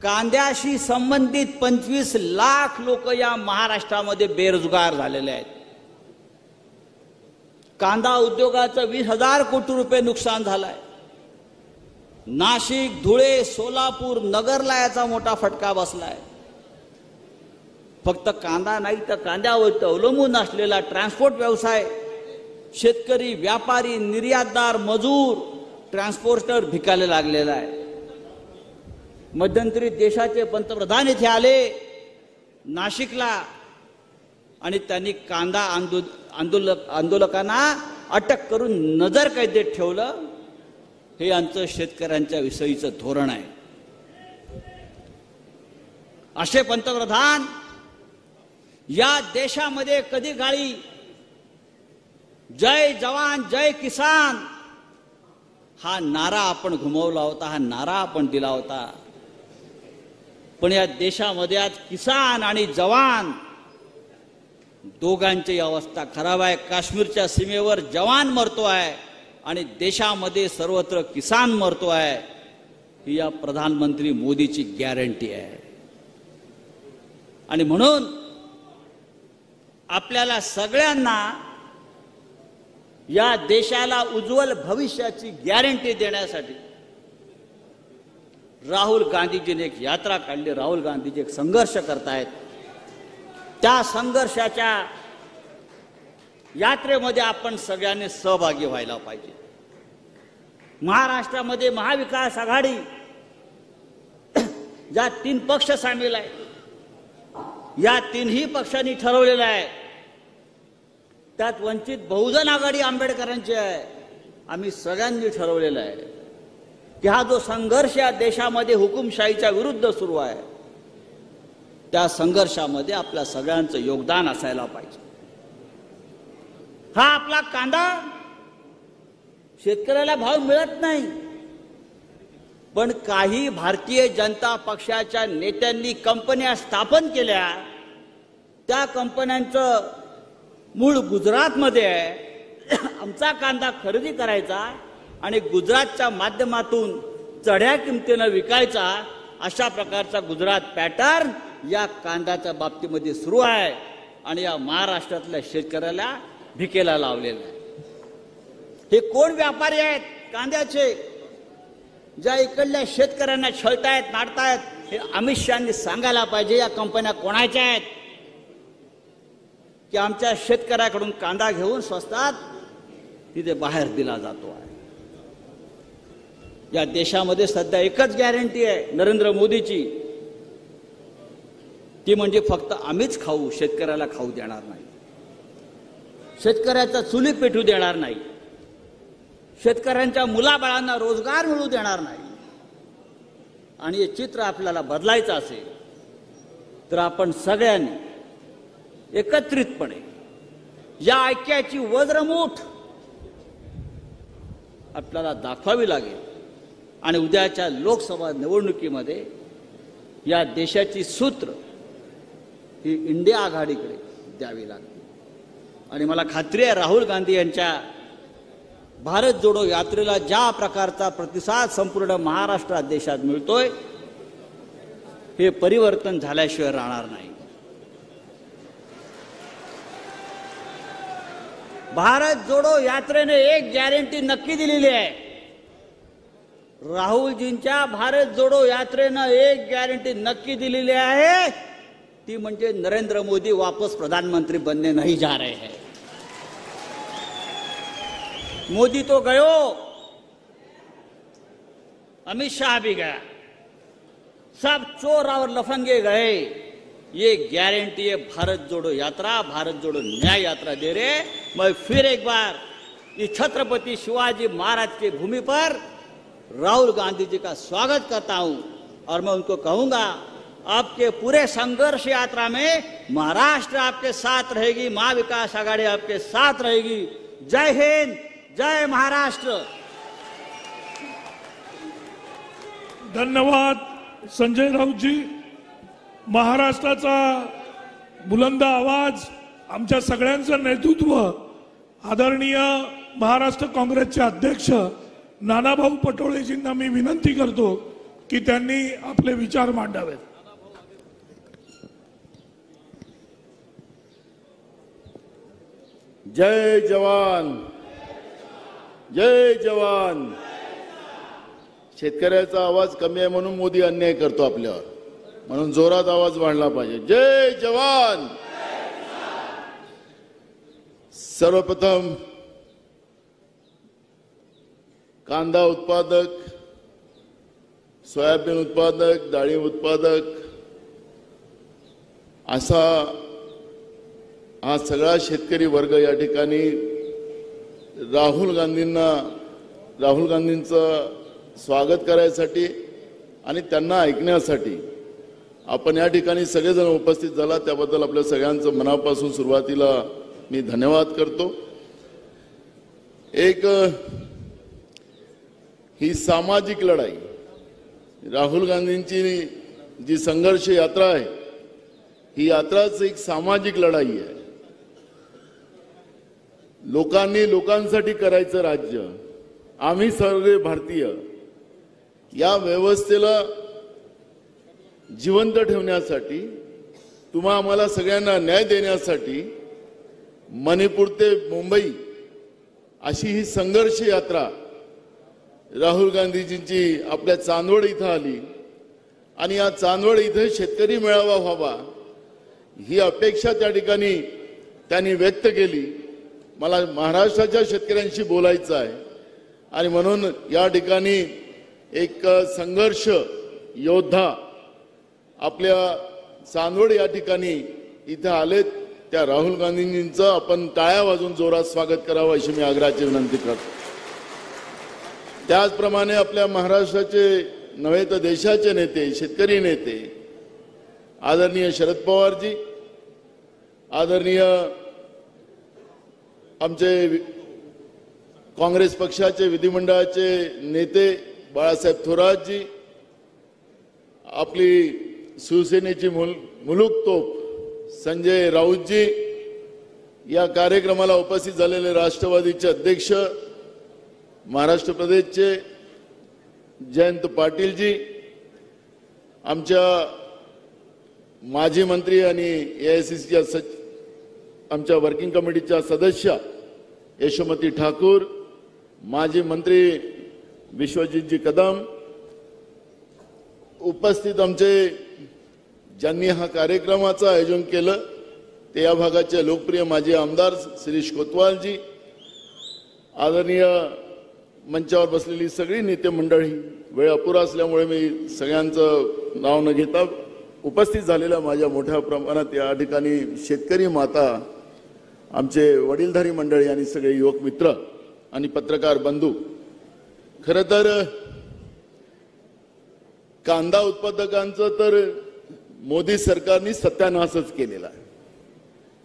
कांद्याशी संबंधित पंचवीस लाख लोक या महाराष्ट्रामध्ये बेरोजगार झालेले आहेत. कांदा उद्योगाचं वीस हजार कोटी रुपये नुकसान झालंय. नाशिक धुळे सोलापूर नगरला याचा मोठा फटका बसलाय. फक्त कांदा नाही तर कांद्यावर अवलंबून असलेला ट्रान्सपोर्ट व्यवसाय. शेतकरी व्यापारी निर्यातदार मजूर ट्रान्सपोर्टर भिकायला लागलेला आहे. मध्यंतरी देशाचे पंतप्रधान इथे आले नाशिकला आणि त्यांनी कांदा आंदोल आंदोलक आंदोलकांना अटक करून नजर कैदेत ठेवलं. हे आमचं शेतकऱ्यांच्या विषयीचं धोरण आहे. असे पंतप्रधान या देशामध्ये कधी काळी जय जवान जय किसान. हा नारा आपण घुमवला होता हा नारा आपण दिला होता. पण या देशामध्ये आज किसान आणि जवान दोघांची अवस्था खराब आहे. काश्मीरच्या सीमेवर जवान मरतो आहे आणि देशामध्ये सर्वत्र किसान मरतो आहे. ही या प्रधानमंत्री मोदीची गॅरंटी आहे. आणि म्हणून आपल्याला सगळ्यांना या देशाला उज्ज्वल भविष्याची गॅरंटी देण्यासाठी राहुल गांधीजीने एक यात्रा काढली. राहुल गांधीजी एक संघर्ष करतायत. त्या संघर्षाच्या यात्रेमध्ये आपण सगळ्यांनी सहभागी व्हायला पाहिजे. महाराष्ट्रामध्ये महाविकास आघाडी या तीन पक्ष सामील आहेत या तीनही पक्षांनी ठरवलेलं आहे त्यात वंचित बहुजन आघाडी आंबेडकरांची आहे. आम्ही सगळ्यांनी ठरवलेलं आहे की हा जो संघर्ष या देशामध्ये हुकुमशाहीच्या विरुद्ध सुरू आहे त्या संघर्षामध्ये आपल्या सगळ्यांचं योगदान असायला पाहिजे. हा आपला कांदा शेतकऱ्याला भाव मिळत नाही. पण काही भारतीय जनता पक्षाच्या नेत्यांनी कंपन्या स्थापन केल्या. त्या कंपन्यांचं मूळ गुजरातमध्ये आहे. आमचा कांदा खरेदी करायचा आणि गुजरातच्या माध्यमातून चढ्या किमतीनं विकायचा अशा प्रकारचा गुजरात पॅटर्न या कांद्याच्या बाबतीमध्ये सुरू आहे आणि या महाराष्ट्रातल्या शेतकऱ्याला भिकेला लावलेलं आहे. हे कोण व्यापारी आहेत? कांद्याचे. ज्या इकडल्या शेतकऱ्यांना छळतायत नाडतायत हे अमित शहानी सांगायला पाहिजे या कंपन्या कोणाच्या आहेत? की आमच्या शेतकऱ्याकडून कांदा घेऊन स्वस्तात तिथे बाहेर दिला जातो आहे. या देशामध्ये सध्या एकच गॅरंटी आहे नरेंद्र मोदीची. ती म्हणजे फक्त आम्हीच खाऊ शेतकऱ्याला खाऊ देणार नाही. शेतकऱ्याचा चुली पेटू देणार नाही. शेतकऱ्यांच्या मुलाबाळांना रोजगार मिळू देणार नाही. आणि हे चित्र आपल्याला बदलायचं असेल तर आपण सगळ्यांनी एकत्रितपणे. या ऐक्याची वज्रमूठ आपल्याला दाखवावी लागेल. आणि उद्याच्या लोकसभा निवडणुकीमध्ये या देशाची सूत्र ही इंडिया आघाडीकडे द्यावी लागेल. आणि मला खात्री आहे राहुल गांधी यांच्या भारत जोडो यात्रेला ज्या प्रकारचा प्रतिसाद संपूर्ण महाराष्ट्रात देशात मिळतोय हे परिवर्तन झाल्याशिवाय राहणार नाही. भारत जोडो यात्रेने एक गॅरंटी नक्की दिलेली आहे. राहुलजींच्या भारत जोडो यात्रेनं एक गॅरंटी नक्की दिलेली आहे. ती म्हणजे नरेंद्र मोदी वापस प्रधानमंत्री बनने नहीं जा रहे हैं. मोदी तो गयो. अमित शाह भी गया. सब चोर और लफंगे गए. ये गारंटी है भारत जोड़ो यात्रा भारत जोड़ो न्याय यात्रा दे रहे मैं फिर एक बार इस छत्रपति शिवाजी महाराज की भूमि पर राहुल गांधी जी का स्वागत करता हूँ और मैं उनको कहूँगा, आपके पूरे संघर्ष यात्रा में महाराष्ट्र आपके साथ रहेगी माँ विकास आघाड़ी आपके साथ रहेगी। जय हिंद, जय महाराष्ट्र। धन्यवाद संजय राऊतजी महाराष्ट्राचा बुलंद आवाज़ आमच्या सगळ्यांचं नेतृत्व आदरणीय महाराष्ट्र काँग्रेसचे अध्यक्ष नानाभाऊ पटोळेजींना मी विनंती करतो की त्यांनी आपले विचार मांडावेत. जय जवान. जय जवान. शेतकऱ्याचा आवाज कमी आहे म्हणून मोदी अन्याय करतो आपल्यावर. म्हणून जोरात आवाज वाढला पाहिजे. जय जवान. सर्वप्रथम कांदा उत्पादक सोयाबीन उत्पादक डाळी उत्पादक असा हा सगळा शेतकरी वर्ग या ठिकाणी राहुल गांधींना राहुल गांधींचं स्वागत करायसाठी आणि त्यांना ऐकण्यासाठी आपण या ठिकाणी सगळेजण उपस्थित झाला. त्याबद्दल आपल्या सगळ्यांचं मनापासून सुरुवातीला मी धन्यवाद करतो. एक ही सामाजिक लढाई. राहुल गांधींची जी संघर्ष यात्रा आहे ही यात्राच एक सामाजिक लढाई आहे. लोकांनी लोकांसाठी करायचं राज्य आम्ही सर्व भारतीय या व्यवस्थेला जिवंत ठेवण्यासाठी तुम्हा आम्हाला सगळ्यांना न्याय देण्यासाठी मणिपूर ते मुंबई अशी ही संघर्ष यात्रा राहुल गांधीजींची आपल्या चांदवड इथं आली. आणि या चांदवड इथं शेतकरी मेळावा व्हावा ही अपेक्षा त्या ठिकाणी त्यांनी व्यक्त केली. मला महाराष्ट्राच्या शेतकऱ्यांशी बोलायचं आहे. आणि म्हणून या ठिकाणी एक संघर्ष योद्धा आपल्या चांदवड या ठिकाणी इथं आलेत. त्या राहुल गांधींचं आपण टाळ्या वाजून जोरात स्वागत करावं अशी मी आग्रहाची विनंती करतो. त्याचप्रमाणे आपल्या महाराष्ट्राचे नव्हे तर देशाचे नेते शेतकरी नेते आदरणीय शरद पवारजी आदरणीय आमचे काँग्रेस पक्षाचे विधिमंडळाचे नेते बाळासाहेब थोरातजी आपली शिवसेनेची मुल मुलूक तोप संजय राऊतजी या कार्यक्रमाला उपस्थित झालेले राष्ट्रवादीचे अध्यक्ष महाराष्ट्र प्रदेशचे जयंत पाटीलजी आमच्या माजी मंत्री आणि ए आय सी सीच्या सच आमच्या वर्किंग कमिटीच्या सदस्य यशोमती ठाकूर माजी मंत्री विश्वजितजी कदम उपस्थित आमचे ज्यांनी हा कार्यक्रमाचं आयोजन केलं ते या भागाचे लोकप्रिय माजी आमदार शिरीष कोतवालजी आदरणीय मंचावर बसलेली सगळी नेते मंडळी वेळ अपुरा असल्यामुळे मी सगळ्यांचं नाव न घेता उपस्थित झालेल्या माझ्या मोठ्या प्रमाणात या ठिकाणी शेतकरी माता आमचे वडीलधारी मंडळी आणि सगळे युवक मित्र आणि पत्रकार बंधू. खरं तर कांदा उत्पादकांचं तर मोदी सरकारने सत्यानाशच केलेला आहे.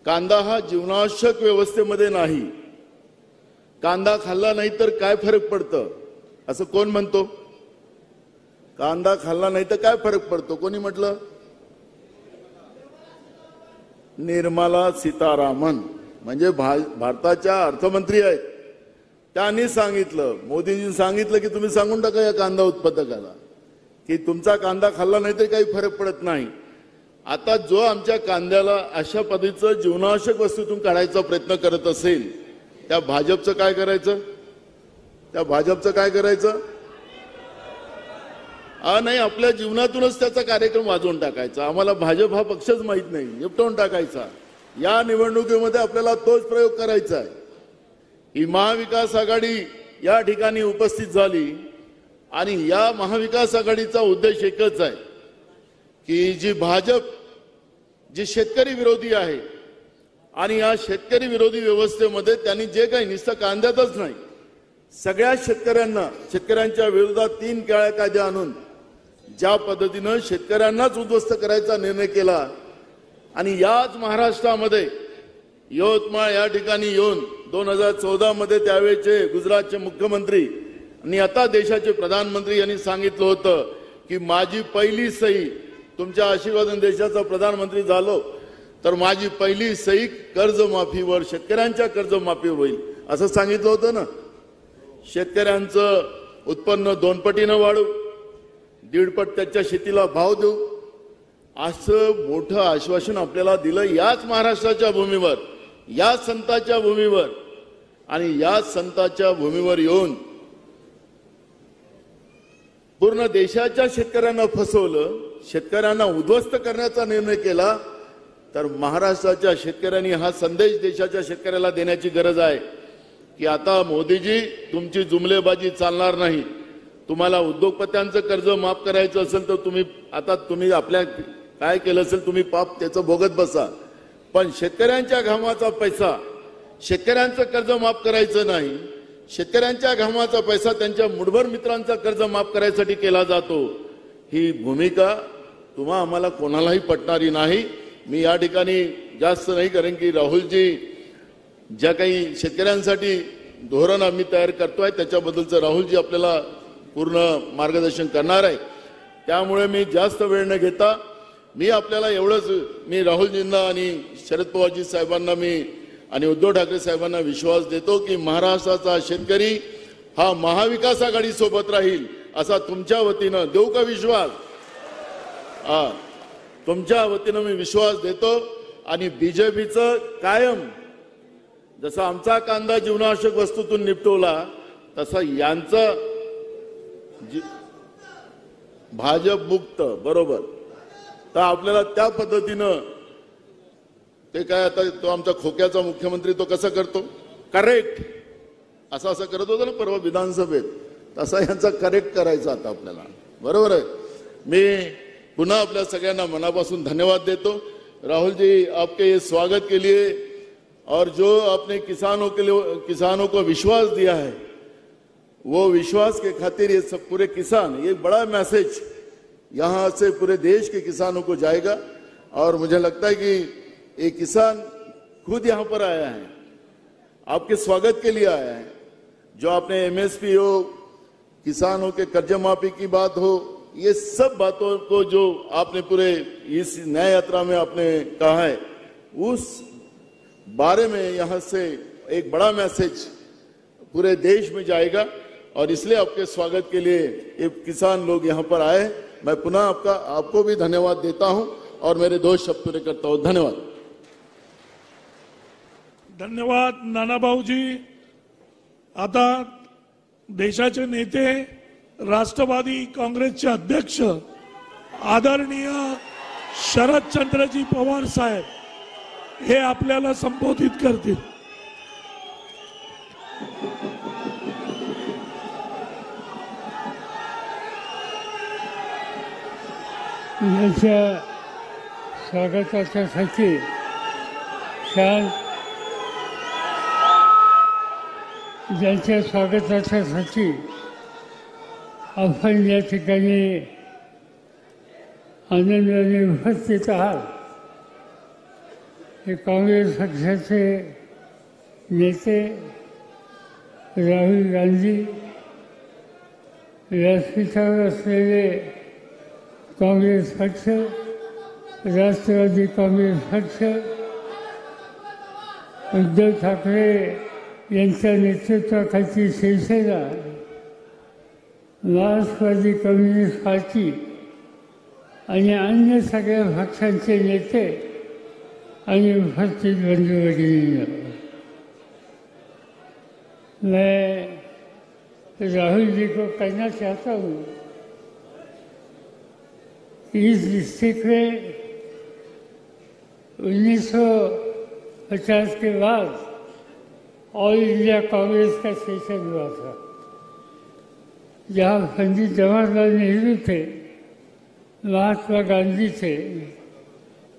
कांदा हा जीवनावश्यक व्यवस्थेमध्ये नाही. कांदा खाल्ला नाही तर काय फरक पडतं? असं कोण म्हणतो? कांदा खाल्ला नाही तर काय फरक पडतो? कोणी म्हटलं? निर्मला सीतारामन. म्हणजे भा भारताच्या अर्थमंत्री आहेत. त्यांनी सांगितलं मोदींनी सांगितलं की तुम्ही सांगून टाका या कांदा उत्पादकाला की तुमचा कांदा खाल्ला नाही तर काही फरक पडत नाही. आता जो आमच्या कांद्याला अशा पद्धतीचं जीवनावश्यक वस्तूतून काढायचा प्रयत्न करत असेल त्या भाजपचं काय करायचं? त्या भाजपचं काय करायचं? हा नाही आपल्या जीवनातूनच त्याचा कार्यक्रम वाजवून टाकायचा. आम्हाला भाजप हा पक्षच माहीत नाही निपटवून टाकायचा. या निवडणुकीमध्ये आपल्याला तोच प्रयोग करायचा आहे. ही महाविकास आघाडी या ठिकाणी उपस्थित झाली आणि या महाविकास आघाडीचा उद्देश एकच आहे की जी भाजप जी शेतकरी विरोधी आहे आणि या शेतकरी विरोधी व्यवस्थेमध्ये त्यांनी जे काही निस्त कांद्यातच नाही सगळ्या शेतकऱ्यांना शेतकऱ्यांच्या विरोधात तीन काळ्या कायदे आणून ज्या पद्धतीनं शेतकऱ्यांनाच उद्ध्वस्त करायचा निर्णय केला आणि याच महाराष्ट्रामध्ये यवतमाळ या ठिकाणी येऊन दोन हजार चौदा मध्ये त्यावेळेचे गुजरातचे मुख्यमंत्री आणि आता देशाचे प्रधानमंत्री यांनी सांगितलं होतं की माझी पहिली सही तुमच्या आशीर्वादाने देशाचा प्रधानमंत्री झालो तर माझी पहिली सही कर्जमाफीवर शेतकऱ्यांच्या कर्जमाफीवर होईल असं सांगितलं होतं ना. शेतकऱ्यांचं उत्पन्न दोन पटीनं वाढू दीडपट त्याच्या शेतीला भाव देऊ. असं मोठं आश्वासन आपल्याला दिलं याच महाराष्ट्राच्या भूमीवर या संताच्या भूमीवर. आणि या संताच्या भूमीवर येऊन पूर्ण देशाच्या शेतकऱ्यांना फसवलं शेतकऱ्यांना उद्ध्वस्त करण्याचा निर्णय केला तर महाराष्ट्राच्या शेतकऱ्यांनी हा संदेश देशाच्या शेतकऱ्याला देण्याची गरज आहे की आता मोदीजी तुमची जुमलेबाजी चालणार नाही. तुम्हाला उद्योगपत्यांचं कर्ज माफ करायचं असेल तर तुम्ही आता तुम्ही आपल्या काय केलं असेल तुम्ही पाप त्याचं भोगत बसा. पण शेतकऱ्यांच्या घामाचा पैसा शेतकऱ्यांचं कर्ज माफ करायचं नाही शेतकऱ्यांच्या घामाचा पैसा त्यांच्या मुठभर मित्रांचा कर्ज माफ करायसाठी केला जातो. ही भूमिका तुम्हा आम्हाला कोणालाही पटणारी नाही. मी या ठिकाणी जास्त नाही कारण की राहुलजी ज्या काही शेतकऱ्यांसाठी धोरण आम्ही तयार करतोय त्याच्याबद्दलचं राहुलजी आपल्याला पूर्ण मार्गदर्शन करणार आहे. त्यामुळे मी जास्त वेळ न घेता मी आपल्याला एवढंच मी राहुलजींना आणि शरद पवारजी साहेबांना मी आणि उद्धव ठाकरे साहेबांना विश्वास देतो की महाराष्ट्राचा शेतकरी हा महाविकास आघाडी सोबत राहील असा तुमच्या वतीनं देऊ का विश्वास? हा. तुमच्या वतीनं मी विश्वास देतो आणि बीजेपीचं कायम जसा आमचा कांदा जीवनावश्यक वस्तूतून निपटवला तसा यांचा जी- भाजप मुक्त बरोबर. तर आपल्याला त्या पद्धतीनं ते काय आता तो आमचा खोक्याचा मुख्यमंत्री तो कसा करतो? करेक्ट असं असं करत होतं ना परवा विधानसभेत. तसा यांचा करेक्ट करायचा आता आपल्याला. बरोबर आहे. मी पुन्हा आपल्या सगळ्यांना मनापासून धन्यवाद देतो. राहुल जी आपके ये स्वागत के लिए और जो आपने किसानों के लिए, किसानों को विश्वास दिया है, वो विश्वास के खातिर ये सब पूरे किसान, ये बड़ा मैसेज यहाँ से पूरे देश के किसानों को जाएगा। और मुझे लगता है कि ये किसान खुद यहाँ पर आया है, आपके स्वागत के लिए आया है। जो आपने एमएसपी हो, किसानों के कर्ज माफ़ी की बात हो ये सब बातों को जो आपने पूरे इस न्याय यात्रा में आपने कहा है, उस बारे में यहाँ से एक बड़ा मैसेज पूरे देश में जाएगा। और इसलिए आपके स्वागत के लिए ये किसान लोग यहाँ पर आए। मैं पुनः आपका, आपको भी धन्यवाद देता हूँ और मेरे दो शब्द पूरे करता हूँ। धन्यवाद। धन्यवाद नानाभाऊजी। आता देशाचे नेते राष्ट्रवादी काँग्रेसचे अध्यक्ष आदरणीय शरदचंद्रजी पवार साहेब हे आपल्याला संबोधित करतील. यांच्या स्वागताच्यासाठी छान ज्यांच्या स्वागताच्यासाठी आपण या ठिकाणी आनंदाने उपस्थित आहात. हे काँग्रेस पक्षाचे नेते राहुल गांधी व्यासपीठावर असलेले काँग्रेस पक्ष राष्ट्रवादी काँग्रेस पक्ष उद्धव ठाकरे यांच्या नेतृत्वाखालची शिवसेना मार्क्सवादी कम्युनिस्ट पार्टी आणि अन्य सगळ्या पक्षांचे नेते आणि उपस्थित बंधू मैं राहुल जी को कहना चाहता हूँ कि इस डिस्ट्रिक्ट में 1950 के बाद ऑल इंडिया कांग्रेस का सेशन हुआ था। जहाँ पंडित जवाहरलाल नेहरू थे, महात्मा गांधी थे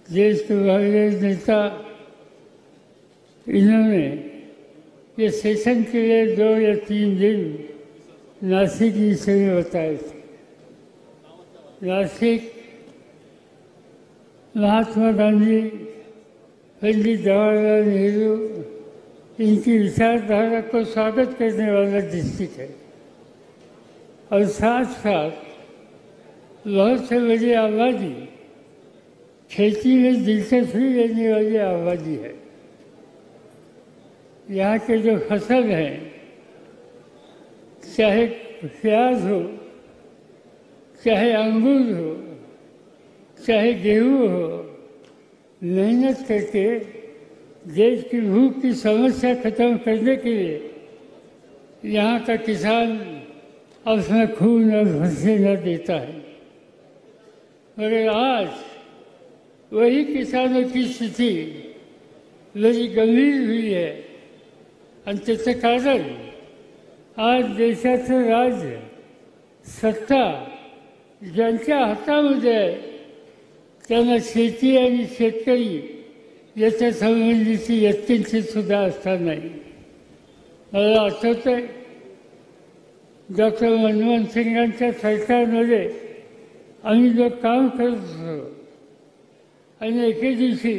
देश के बड़े नेता, इन्होंने ये सेशन के लिए दो या तीन दिन नासिक विषय में बताए थे। नासिक, महात्मा गांधी पंडित जवाहरलाल नेहरू, इनकी विचारधारा को स्वागत करने वाला डिस्ट्रिक्ट है। और साथ साथ बहुत से बड़ी आबादी खेती में दिलचस्पी लेने वाली आबादी है यहाँ के जो फसल हैं चाहे प्याज हो चाहे अंगूर हो चाहे गेहूँ हो मेहनत करके देश की भूख की समस्या खत्म करने के लिए यहाँ का किसान अपना खून और पसीना देता है मगर आज वही किसानों की स्थिति बड़ी गंभीर हुई है. आणि त्याचं कारण आज देशाचं राज्य सत्ता ज्यांच्या हातामध्ये आहे त्यांना शेती आणि शेतकरी याच्या संबंधीची यत्किंचित सुद्धा असता नाही. मला आठवत आहे डॉक्टर मनमोहन सिंगांच्या सरकारमध्ये आम्ही जो काम करत होतो आणि एके दिवशी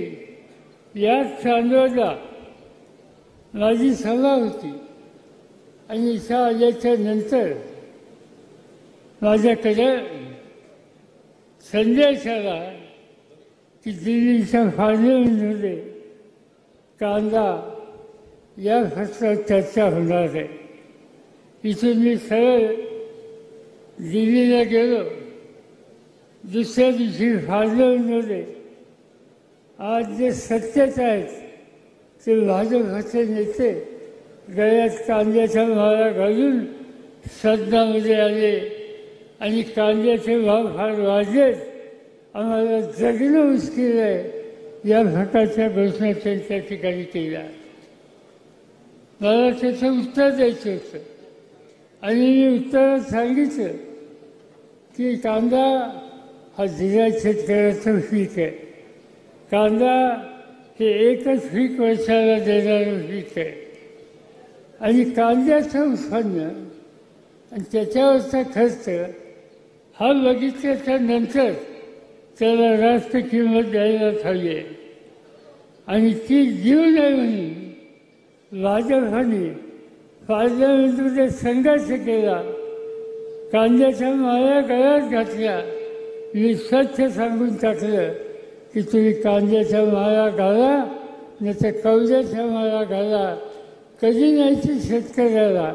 याच चांदोडला माझी सभा होती. आणि इथं आल्याच्यानंतर माझ्याकडे संदेश आला की दिल्लीच्या पार्लमेंटमध्ये म्हणजे कांदा या फसलावर चर्चा होणार आहे. इथून मी सरळ दिल्लीला गेलो. दुसऱ्या दिवशी पार्लमेंटमध्ये आज जे सत्तेत आहेत ते भाजपचे नेते गळ्यात कांद्याच्या माळा घालून सदनामध्ये आले. आणि कांद्याचे भाव फार वाढलेत आम्हाला जगणं मुश्किल आहे. या प्रकारच्या घोषणा त्यांच्या ठिकाणी केल्या. मला त्याचं उत्तर द्यायचं होतं. आणि मी उत्तरात सांगितलं की कांदा हा जिल्हा शेतकऱ्याचं पीक आहे. कांदा हे एकच पीक वर्षाला देणारं पीक आहे. आणि कांद्याचं उत्पन्न आणि त्याच्यावरचा खर्च हा बघितल्याच्या नंतर त्याला रास्त किंमत द्यायला हवी आहे आणि ती देऊ नये म्हणून भाजपाने पार्लमेंटमध्ये संघर्ष केला. कांद्याच्या माया गळ्यात घातल्या. मी स्वच्छ सांगून टाकलं की तुम्ही कांद्याच्या माळा घाला नाही तर कवड्याच्या माळा घाला. कधी न्यायची शेतकऱ्याला?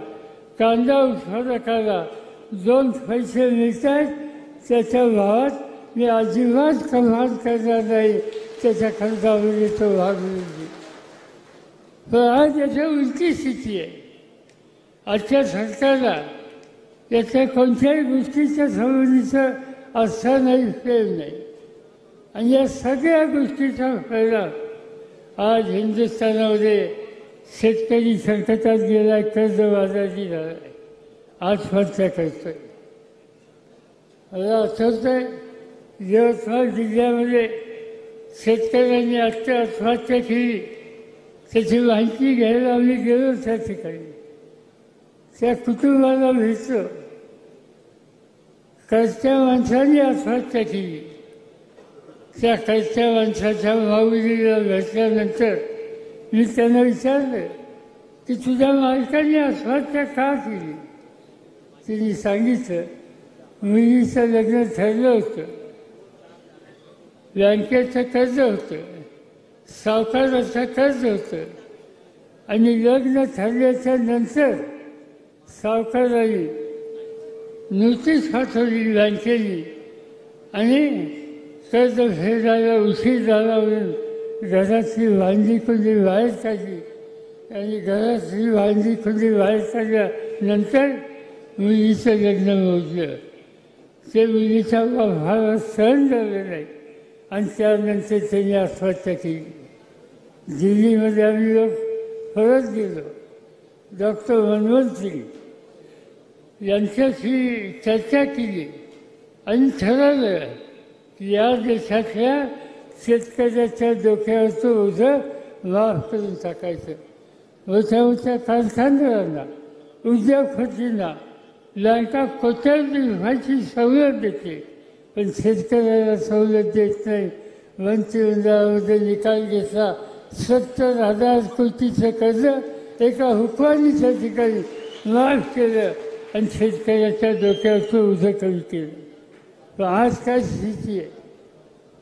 कांदा उत्पादकाला दोन पैसे मिळतात त्याच्या भावात मी अजिबात कमाल करणार नाही. त्याच्या खर्चामध्ये तो भाग मिळतो पण आज याच्या उलटी स्थिती आहे. आजच्या सरकारला याच्या कोणत्याही गोष्टीच्या संबंधीचं आस्था नाही प्रेम नाही. आणि या सगळ्या गोष्टीचा परिणाम आज हिंदुस्थानामध्ये शेतकरी संकटात गेला कर्जबाजारी झाला आहे आत्महत्या करतोय मला आठवत आहे यवतमाळ जिल्ह्यामध्ये शेतकऱ्यांनी आत्ता आत्महत्या केली. त्याची माहिती घ्यायला आम्ही गेलो त्या ठिकाणी. त्या कुटुंबाला भेटलं. कळत्या माणसाने आत्महत्या केली. त्या कळत्या माणसाच्या माऊलीला भेटल्यानंतर मी त्यांना विचारलं की तुझ्या मालकाने आत्महत्या का केली? तिने सांगितलं मुलीचं लग्न ठरलं होतं. बँकेचं कर्ज होतं. सावकाराचं कर्ज होतं. आणि लग्न ठरल्याच्या नंतर सावकाराने नोटीस पाठवली बँकेने आणि कर्ज फेडायला उशीर झाला म्हणून घरातली वांगी कुंडी बाहेर काढली. आणि घरातली भांडी कुंडी बाहेर काढल्यानंतर मुलीचं लग्न मोजलं. ते मुलीच्या भावाला सहन झालं नाही. आणि त्यानंतर त्यांनी आत्महत्या केली. दिल्लीमध्ये आम्ही लोक परत गेलो. डॉक्टर मनमोहन सिंग यांच्याशी चर्चा केली. आणि ठरवलं की या देशातल्या शेतकऱ्याच्या डोक्यावरचं ओझं माफ करून टाकायचं. मोठ्या मोठ्या कारखानदारांना उद्योगपतींना बँका कोट्यावधी व्हायची सवलत देते. पण शेतकऱ्याला सवलत देत नाही. मंत्रिमंडळामध्ये निकाल घेतला. सत्तर हजार कोटीचं कर्ज एका हुकमानीच्या ठिकाणी माफ केलं आणि शेतकऱ्याच्या डोक्यावरचं उभं कमी केलं. पण आज काय स्थिती आहे?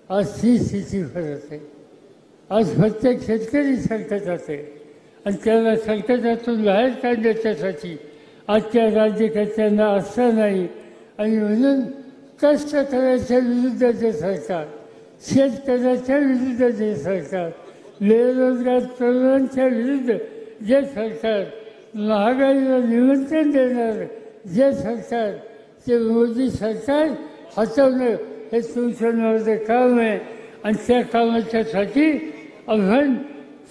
आज ही स्थिती फरक आहे. आज प्रत्येक शेतकरी संकटात आहे. आणि त्याला संकटातून बाहेर काढण्याच्यासाठी आजच्या राज्यकर्त्यांना असं नाही. आणि म्हणून कष्ट करायच्या विरुद्धचे सरकार शेतकऱ्याच्या विरुद्ध जे सरकार बेरोजगार तरुणांच्या विरुद्ध जे सरकार महागाईला निमंत्रण देणार जे सरकार ते मोदी सरकार हटवणं हे तुमचं नव्हतं काम आहे. आणि त्या कामाच्यासाठी आपण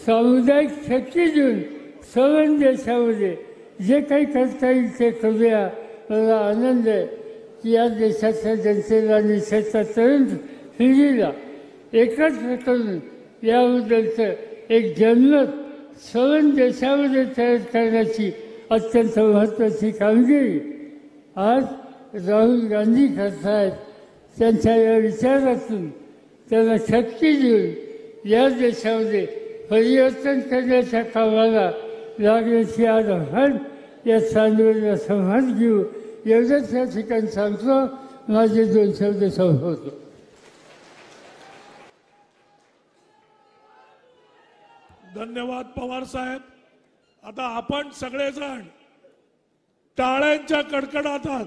सामुदायिक शक्ती देऊन सर्व देशामध्ये जे काही करता येईल ते करूया. मला आनंद आहे की या देशाच्या जनतेला देशाच्या तरुण पिढीला एकत्र करून याबद्दलचं एक जन्मत सर्व देशामध्ये तयार करण्याची अत्यंत महत्त्वाची कामगिरी. आज राहुल गांधी करतायत त्यांच्या या विचारातून त्यांना शक्ती देऊन या देशामध्ये परिवर्तन करण्याच्या कामाला लागण्याची आज आव्हान या चांदवडला संवाद घेऊ एवढंच या ठिकाणी सांगतो. माझे दोन शब्द संपवतो. धन्यवाद पवार साहेब. आता आपण सगळेजण टाळ्यांच्या कडकडाटात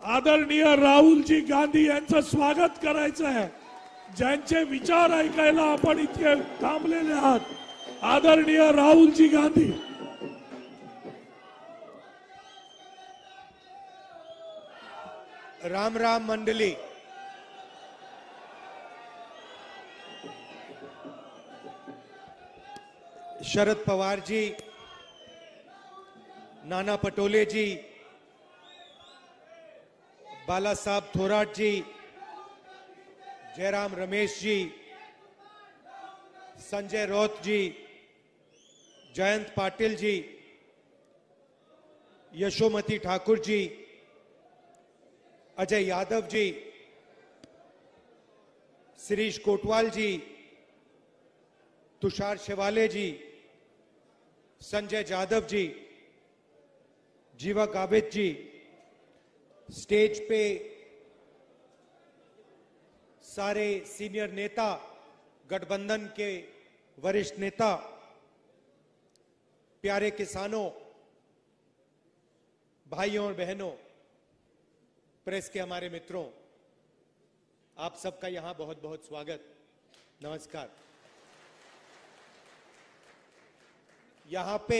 आदरणीय राहुलजी गांधी यांचं स्वागत करायचं आहे. ज्यांचे विचार ऐकायला आपण इतके थांबलेले आहात. आदरणीय राहुलजी गांधी. राम राम मंडली. शरद पवार जी, नाना पटोले जी, बाला साहब थोराट जी, जयराम रमेश जी, संजय रौत जी, जयंत पाटिल जी, यशोमती ठाकुर जी, अजय यादव जी शिरीष कोटवाल जी, तुषार शेवाले जी संजय जाधव जी, जीवा गावित जी, स्टेज पे सारे सीनियर नेता, गठबंधन के वरिष्ठ नेता, प्यारे किसानों, भाइयों और बहनों, प्रेस के हमारे मित्रों, आप सबका यहाँ बहुत बहुत स्वागत। नमस्कार। यहाँ पे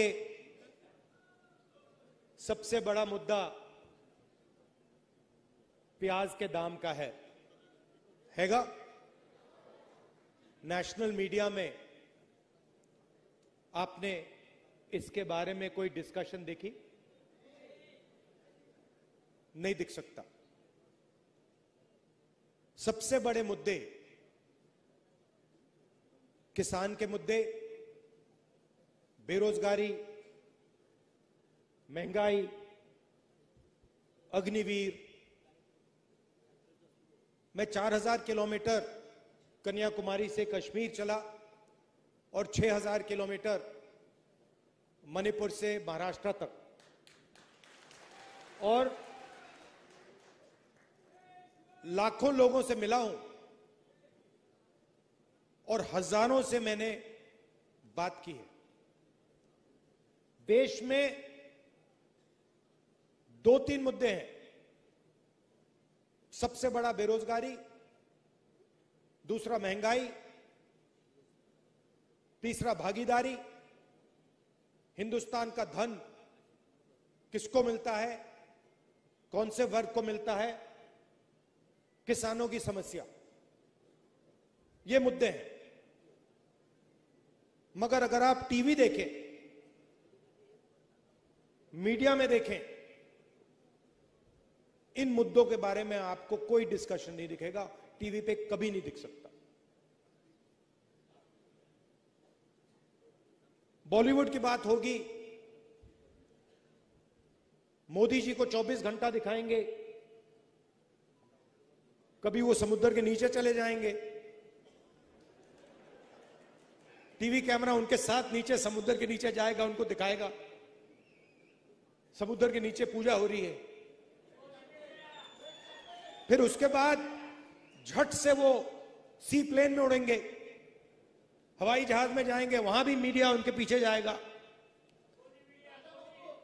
सबसे बड़ा मुद्दा प्याज के दाम का है। हैगा? नेशनल मीडिया में आपने इसके बारे में कोई डिस्कशन देखी? नहीं दिख सकता। सबसे बड़े मुद्दे किसान के मुद्दे बेरोजगारी, महँगाई, अग्निवीर। मैं 4000 किलोमीटर कन्याकुमारी से कश्मीर चला और 6000 किलोमीटर मणिपुर से महाराष्ट्र तक। और लाखों लोगों से मिला हूँ और हज़ारों से मैंने बात की है। देश में दो तीन मुद्दे हैं। सबसे बड़ा बेरोजगारी, दूसरा महँगाई, तीसरा भागीदारी। हिंदुस्तान का धन किसको मिलता है? कौन से वर्ग को मिलता है? किसानों की समस्या। ये मुद्दे हैं। मगर अगर आप टीवी देखें मीडिया में देखें, इन मुद्दों के बारे में आपको कोई डिस्कशन नहीं दिखेगा, टीवी पे कभी नहीं दिख सकता। बॉलीवुड की बात होगी, मोदी जी को 24 घंटा दिखाएँगे, कभी वो समुद्र के नीचे चले जाएँगे। टीवी कैमरा उनके साथ नीचे, समुद्र के नीचे जाएगा, उनको दिखाएगा। समुद्र के नीचे पूजा हो रही है। फिर उसके बाद झट से वो सी प्लेन में उड़ेंगे। हवाई जहाज़ में जाएँगे, वहाँ भी मीडिया उनके पीछे जाएगा।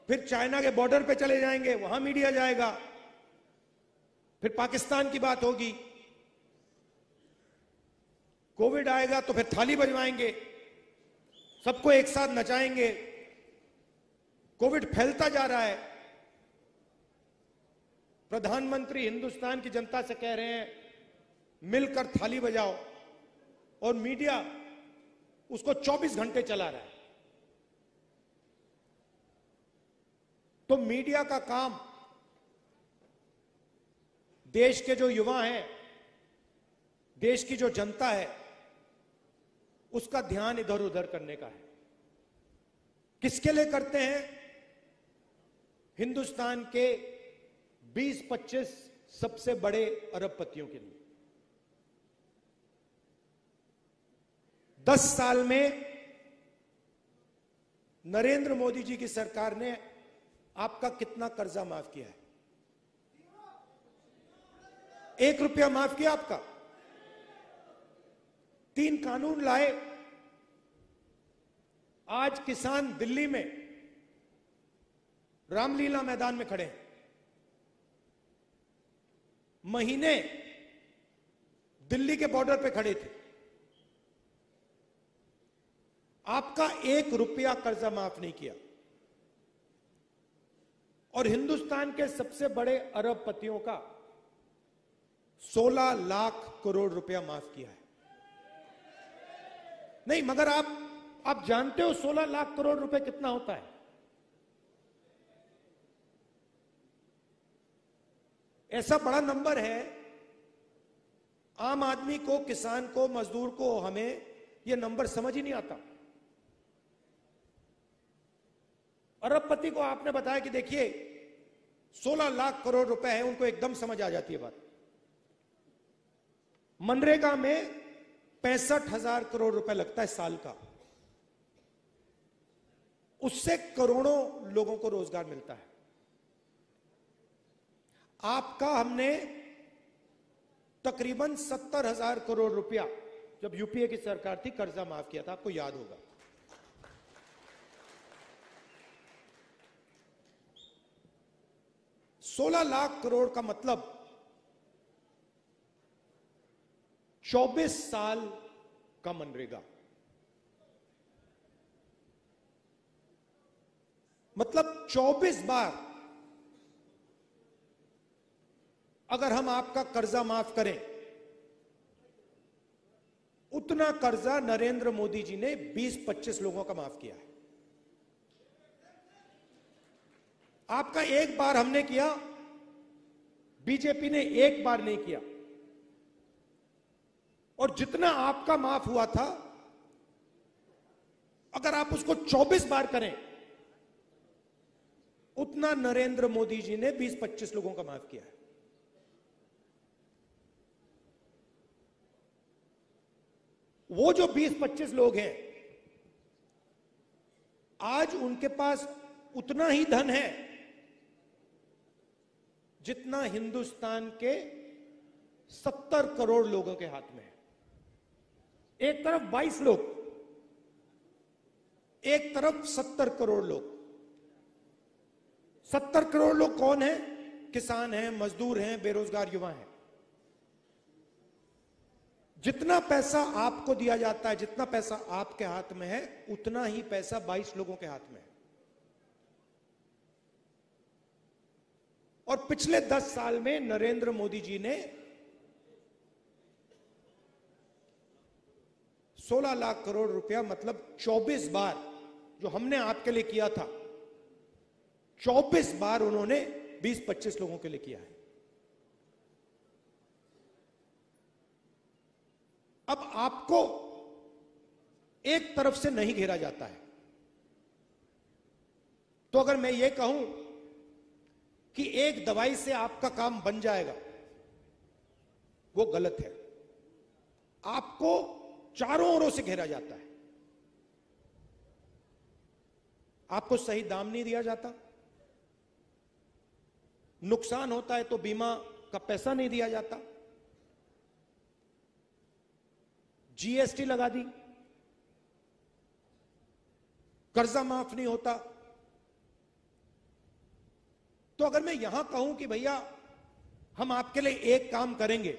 फिर चाइना के बॉर्डर पे चले जाएँगे, वहाँ मीडिया जाएगा। फिर पाकिस्तान की बात होगी। कोविड आएगा तो फिर थाली बजवाएँगे। सबको एक साथ नचाएँगे। कोविड फैलता जा रहा है। प्रधानमंत्री हिंदुस्तान की जनता से कह रहे हैं, मिलकर थाली बजाओ। और मीडिया उसको 24 घंटे चला रहा है। तो मीडिया का काम देश के जो युवा हैं, देश की जो जनता है, उसका ध्यान इधर उधर करने का है। किसके लिए करते हैं? हिंदुस्तान के 20-25 सबसे बड़े अरबपतियों के लिए। 10 साल में नरेंद्र मोदी जी की सरकार ने आपका कितना कर्जा माफ़ किया है? एक रुपया माफ़ किया आपका। तीन कानून लाए। आज किसान दिल्ली में रामलीला मैदान में खड़े महीने दिल्ली के बॉर्डर पे खड़े थे। आपका एक रुपया कर्जा माफ़ नहीं किया। और हिंदुस्तान के सबसे बड़े अरबपतियों का 16 लाख करोड़ रुपया माफ़ किया है। नहीं, मगर आप आप जानते हो 16 लाख करोड़ रुपए कितना होता है? ऐसा बड़ा नंबर है। आम आदमी को, किसान को, मजदूर को हमें यह नंबर समझ ही नहीं आता। अरबपति को आपने बताया कि देखिए 16 लाख करोड़ रुपए है, उनको एकदम समझ आ जाती है बात। मनरेगा में पैंसठ हज़ार करोड़ रुपए लगता है साल का। उससे करोड़ों लोगों को रोज़गार मिलता है। आपका हमने तकरीबन सत्तर हज़ार करोड़ रुपया, जब यूपीए की सरकार थी, कर्जा माफ़ किया था, आपको याद होगा। सोलह लाख करोड़ का मतलब 24 साल का मनरेगा। मतलब 24 बार अगर हम आपका कर्जा माफ़ करें, उतना कर्जा नरेंद्र मोदी जी ने 20-25 लोगों का माफ़ किया है। आपका एक बार हमने किया, बीजेपी ने एक बार नहीं किया। और जितना आपका माफ़ हुआ था, अगर आप उसको 24 बार करें, उतना नरेंद्र मोदी जी ने 20-25 लोगों का माफ़ किया है। वो जो 20-25 लोग हैं, आज उनके पास उतना ही धन है जितना हिंदुस्तान के 70 करोड़ लोगों के हाथ में है। एक तरफ़ 22 लोग, एक तरफ़ 70 करोड़ लोग। 70 करोड़ लोग कौन है? किसान हैं, मजदूर हैं, बेरोजगार युवा हैं। जितना पैसा आपको दिया जाता है, जितना पैसा आपके हाथ में है, उतना ही पैसा 22 लोगों के हाथ में है। और पिछले 10 साल में नरेंद्र मोदी जी ने 16 लाख करोड़ रुपया मतलब 24 बार, जो हमने आपके लिए किया था 24 बार उन्होंने 20-25 लोगों के लिए किया है। अब आपको एक तरफ़ से नहीं घेरा जाता है। तो अगर मैं ये कहूँ कि एक दवाई से आपका काम बन जाएगा, वो गलत है। आपको चारों ओरों से घेरा जाता है। आपको सही दाम नहीं दिया जाता। नुकसान होता है तो बीमा का पैसा नहीं दिया जाता। जीएसटी लगा दी। कर्जा माफ़ नहीं होता। तो अगर मैं यहाँ कहूँ कि भैया, हम आपके लिए एक काम करेंगे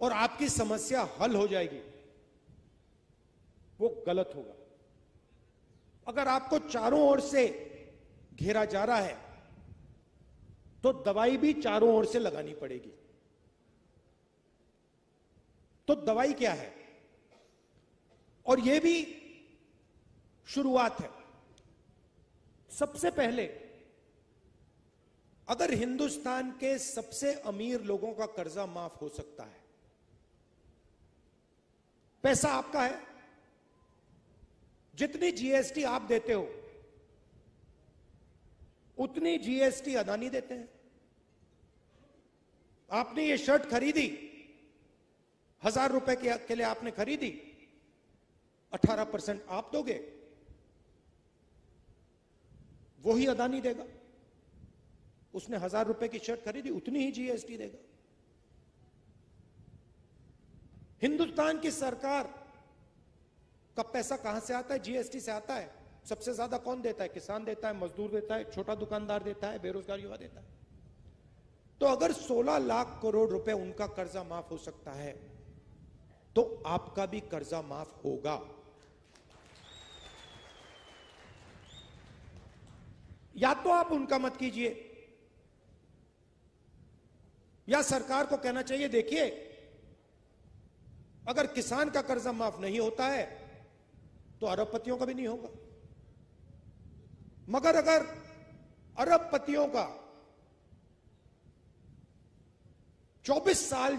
और आपकी समस्या हल हो जाएगी, वो गलत होगा। अगर आपको चारों ओर से घेरा जा रहा है तो दवाई भी चारों ओर से लगानी पड़ेगी। तो दवाई क्या है? और यह भी शुरुआत है। सबसे पहले, अगर हिंदुस्तान के सबसे अमीर लोगों का कर्जा माफ़ हो सकता है, पैसा आपका है। जितनी जीएसटी आप देते हो, उतनी जीएसटी अदानी देते हैं। आपने ये शर्ट खरीदी हज़ार रुपए के, के लिए आपने खरीदी अठारह परसेंट आप दोगे। वही अदानी देगा। उसने हज़ार रुपए की शर्ट खरीदी उतनी ही जीएसटी देगा। हिंदुस्तान की सरकार का पैसा कहाँ से आता है? जीएसटी से आता है। सबसे ज़्यादा कौन देता है? किसान देता है मजदूर देता है छोटा दुकानदार देता है बेरोजगार युवा देता है। तो अगर 16 लाख करोड़ रुपए उनका कर्जा माफ़ हो सकता है तो आपका भी कर्जा माफ़ होगा। या तो आप उनका मत कीजिए। या सरकार को कहना चाहिए, देखिए, अगर किसान का कर्जा माफ़ नहीं होता है तो अरबपतियों का भी नहीं होगा। मगर अगर अरबपतियों का 24 साल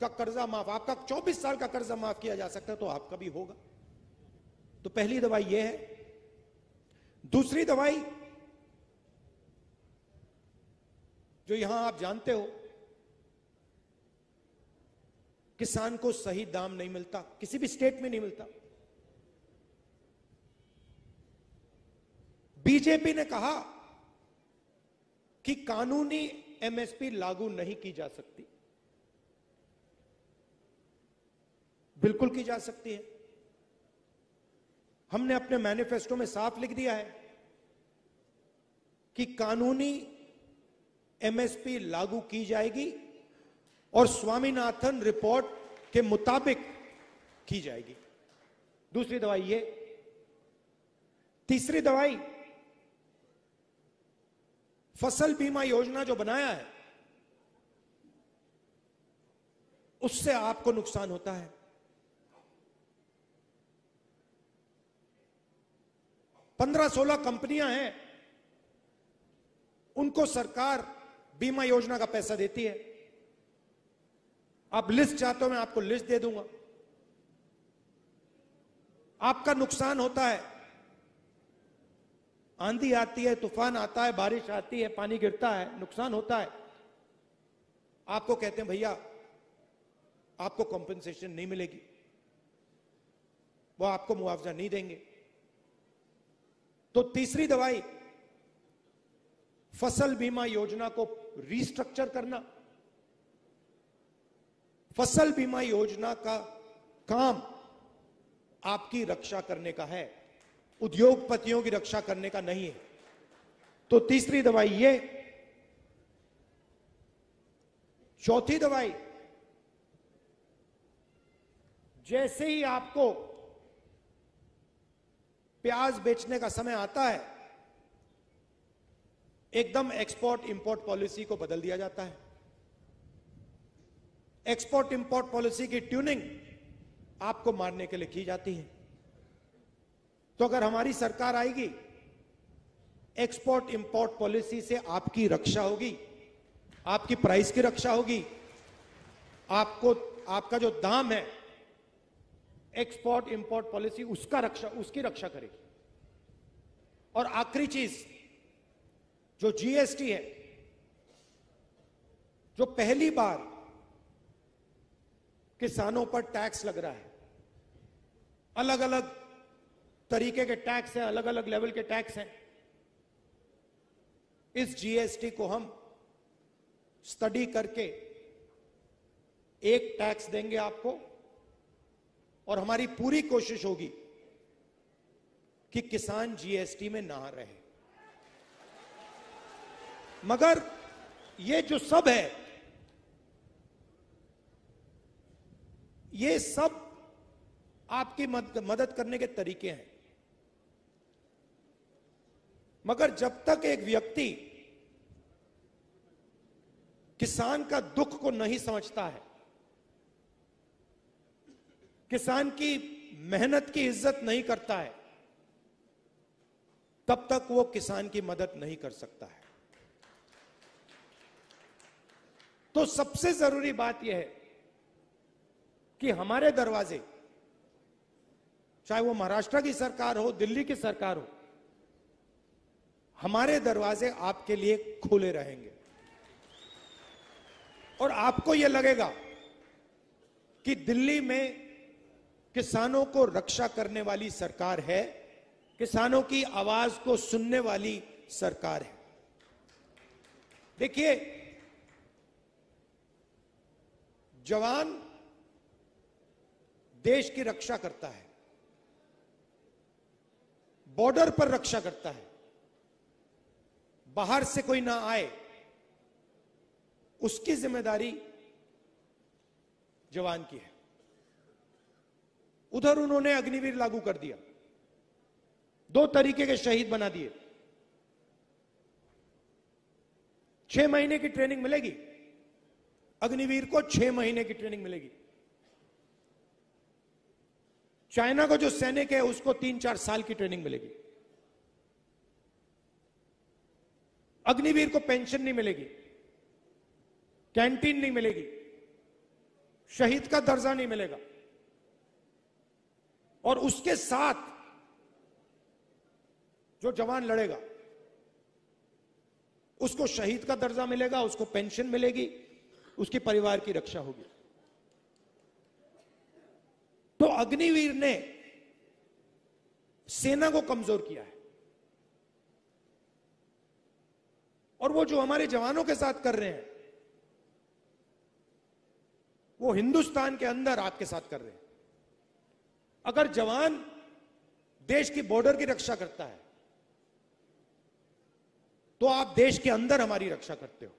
का कर्जा माफ़, आपका 24 साल का कर्जा माफ़ किया जा सकता है तो आपका भी होगा। तो पहली दवाई यह है। दूसरी दवाई जो यहाँ आप जानते हो, किसान को सही दाम नहीं मिलता, किसी भी स्टेट में नहीं मिलता। बीजेपी ने कहा कि कानूनी एमएसपी लागू नहीं की जा सकती। बिल्कुल की जा सकती है। हमने अपने मैनिफेस्टो में साफ़ लिख दिया है कि कानूनी एमएसपी लागू की जाएगी और स्वामीनाथन रिपोर्ट के मुताबिक की जाएगी। दूसरी दवाई ये। तीसरी दवाई, फ़सल बीमा योजना जो बनाया है, उससे आपको नुकसान होता है। पंद्रह सोलह कंपनियाँ हैं, उनको सरकार बीमा योजना का पैसा देती है। आप लिस्ट चाहते हो, मैं आपको लिस्ट दे दूँगा। आपका नुकसान होता है। आंधी आती है, तूफ़ान आता है, बारिश आती है, पानी गिरता है, नुकसान होता है। आपको कहते हैं, भैया, आपको कॉम्पेंसेशन नहीं मिलेगी। वो आपको मुआवजा नहीं देंगे। तो तीसरी दवाई, फ़सल बीमा योजना को रिस्ट्रक्चर करना। फ़सल बीमा योजना का काम आपकी रक्षा करने का है, उद्योगपतियों की रक्षा करने का नहीं है। तो तीसरी दवाई ये, चौथी दवाई, जैसे ही आपको प्याज बेचने का समय आता है, एकदम एक्सपोर्ट इंपोर्ट पॉलिसी को बदल दिया जाता है। एक्सपोर्ट इंपोर्ट पॉलिसी की ट्यूनिंग आपको मारने के लिए की जाती है। तो अगर हमारी सरकार आएगी एक्सपोर्ट इंपोर्ट पॉलिसी से आपकी रक्षा होगी, आपकी प्राइस की रक्षा होगी, आपको, आपका जो दाम है एक्सपोर्ट इंपोर्ट पॉलिसी उसका रक्षा, उसकी रक्षा करेगी। और आखिरी चीज़, जो जीएसटी है, जो पहली बार किसानों पर टैक्स लग रहा है अलग अलग तरीके के टैक्स हैं अलग अलग लेवल के टैक्स हैं, इस जीएसटी को हम स्टडी करके एक टैक्स देंगे आपको और हमारी पूरी कोशिश होगी कि किसान जीएसटी में ना रहे। मगर ये जो सब है ये सब आपकी मद, मदद करने के तरीके हैं। मगर जब तक एक व्यक्ति किसान का दुख को नहीं समझता है किसान की मेहनत की इज़्ज़त नहीं करता है, तब तक वो किसान की मदद नहीं कर सकता है। तो सबसे ज़रूरी बात यह है कि हमारे दरवाजे, चाहे वो महाराष्ट्र की सरकार हो, दिल्ली की सरकार हो, हमारे दरवाजे आपके लिए खुले रहेंगे। और आपको यह लगेगा कि दिल्ली में किसानों को रक्षा करने वाली सरकार है, किसानों की आवाज़ को सुनने वाली सरकार है। देखिए, जवान देश की रक्षा करता है, बॉर्डर पर रक्षा करता है, बाहर से कोई ना आए, उसकी ज़िम्मेदारी जवान की है। उधर उन्होंने अग्निवीर लागू कर दिया। दो तरीके के शहीद बना दिए। छह महीने की ट्रेनिंग मिलेगी। अग्निवीर को छह महीने की ट्रेनिंग मिलेगी। चाइना को जो सैनिक है, उसको तीन चार साल की ट्रेनिंग मिलेगी। अग्निवीर को पेंशन नहीं मिलेगी। कैंटीन नहीं मिलेगी। शहीद का दर्जा नहीं मिलेगा। और उसके साथ जो जवान लड़ेगा, उसको शहीद का दर्जा मिलेगा, उसको पेंशन मिलेगी, उसके परिवार की रक्षा होगी। तो अग्निवीर ने सेना को कमज़ोर किया है। और वो जो हमारे जवानों के साथ कर रहे हैं, वो हिंदुस्तान के अंदर आपके साथ कर रहे हैं। अगर जवान देश की बॉर्डर की रक्षा करता है तो आप देश के अंदर हमारी रक्षा करते हो।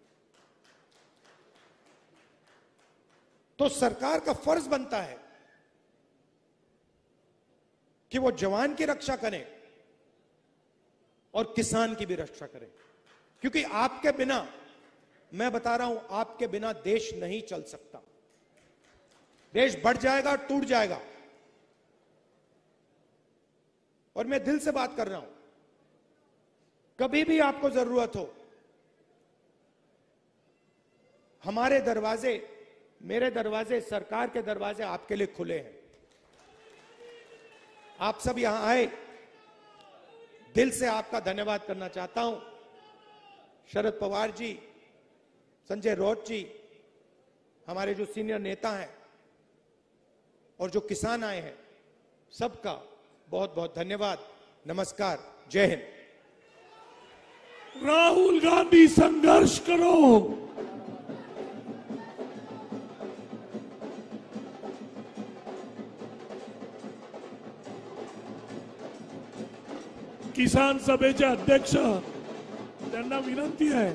तो सरकार का फ़र्ज़ बनता है कि वो जवान की रक्षा करें और किसान की भी रक्षा करें। क्योंकि आपके बिना, मैं बता रहा हूँ, आपके बिना देश नहीं चल सकता। देश बढ़ जाएगा, टूट जाएगा। और मैं दिल से बात कर रहा हूँ। कभी भी आपको ज़रूरत हो, हमारे दरवाजे, मेरे दरवाजे, सरकार के दरवाजे आपके लिए खुले हैं। आप सब यहाँ आए, दिल से आपका धन्यवाद करना चाहता हूँ। शरद पवार जी, संजय राउत जी, हमारे जो सीनियर नेता हैं और जो किसान आए हैं, सबका बहुत बहुत धन्यवाद। नमस्कार। जय हिंद। राहुल गांधी संघर्ष करो। किसान सभेचे अध्यक्ष, त्यांना विनंती आहे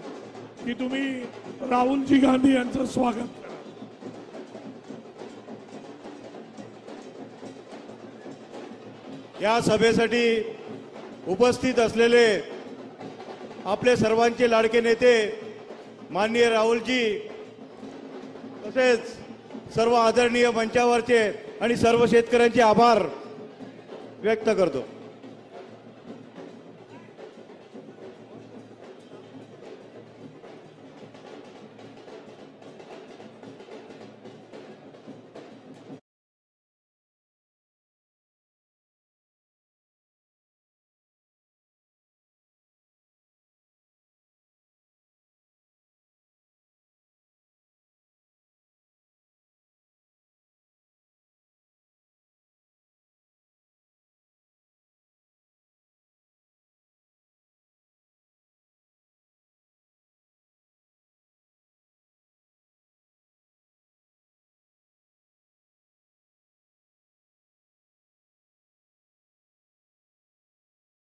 की तुम्ही राहुलजी गांधी यांचं स्वागत या सभेसाठी उपस्थित असलेले आपले सर्वांचे लाडके नेते माननीय राहुलजी तसेच सर्व आदरणीय मंचावरचे आणि सर्व शेतकऱ्यांचे आभार व्यक्त करतो.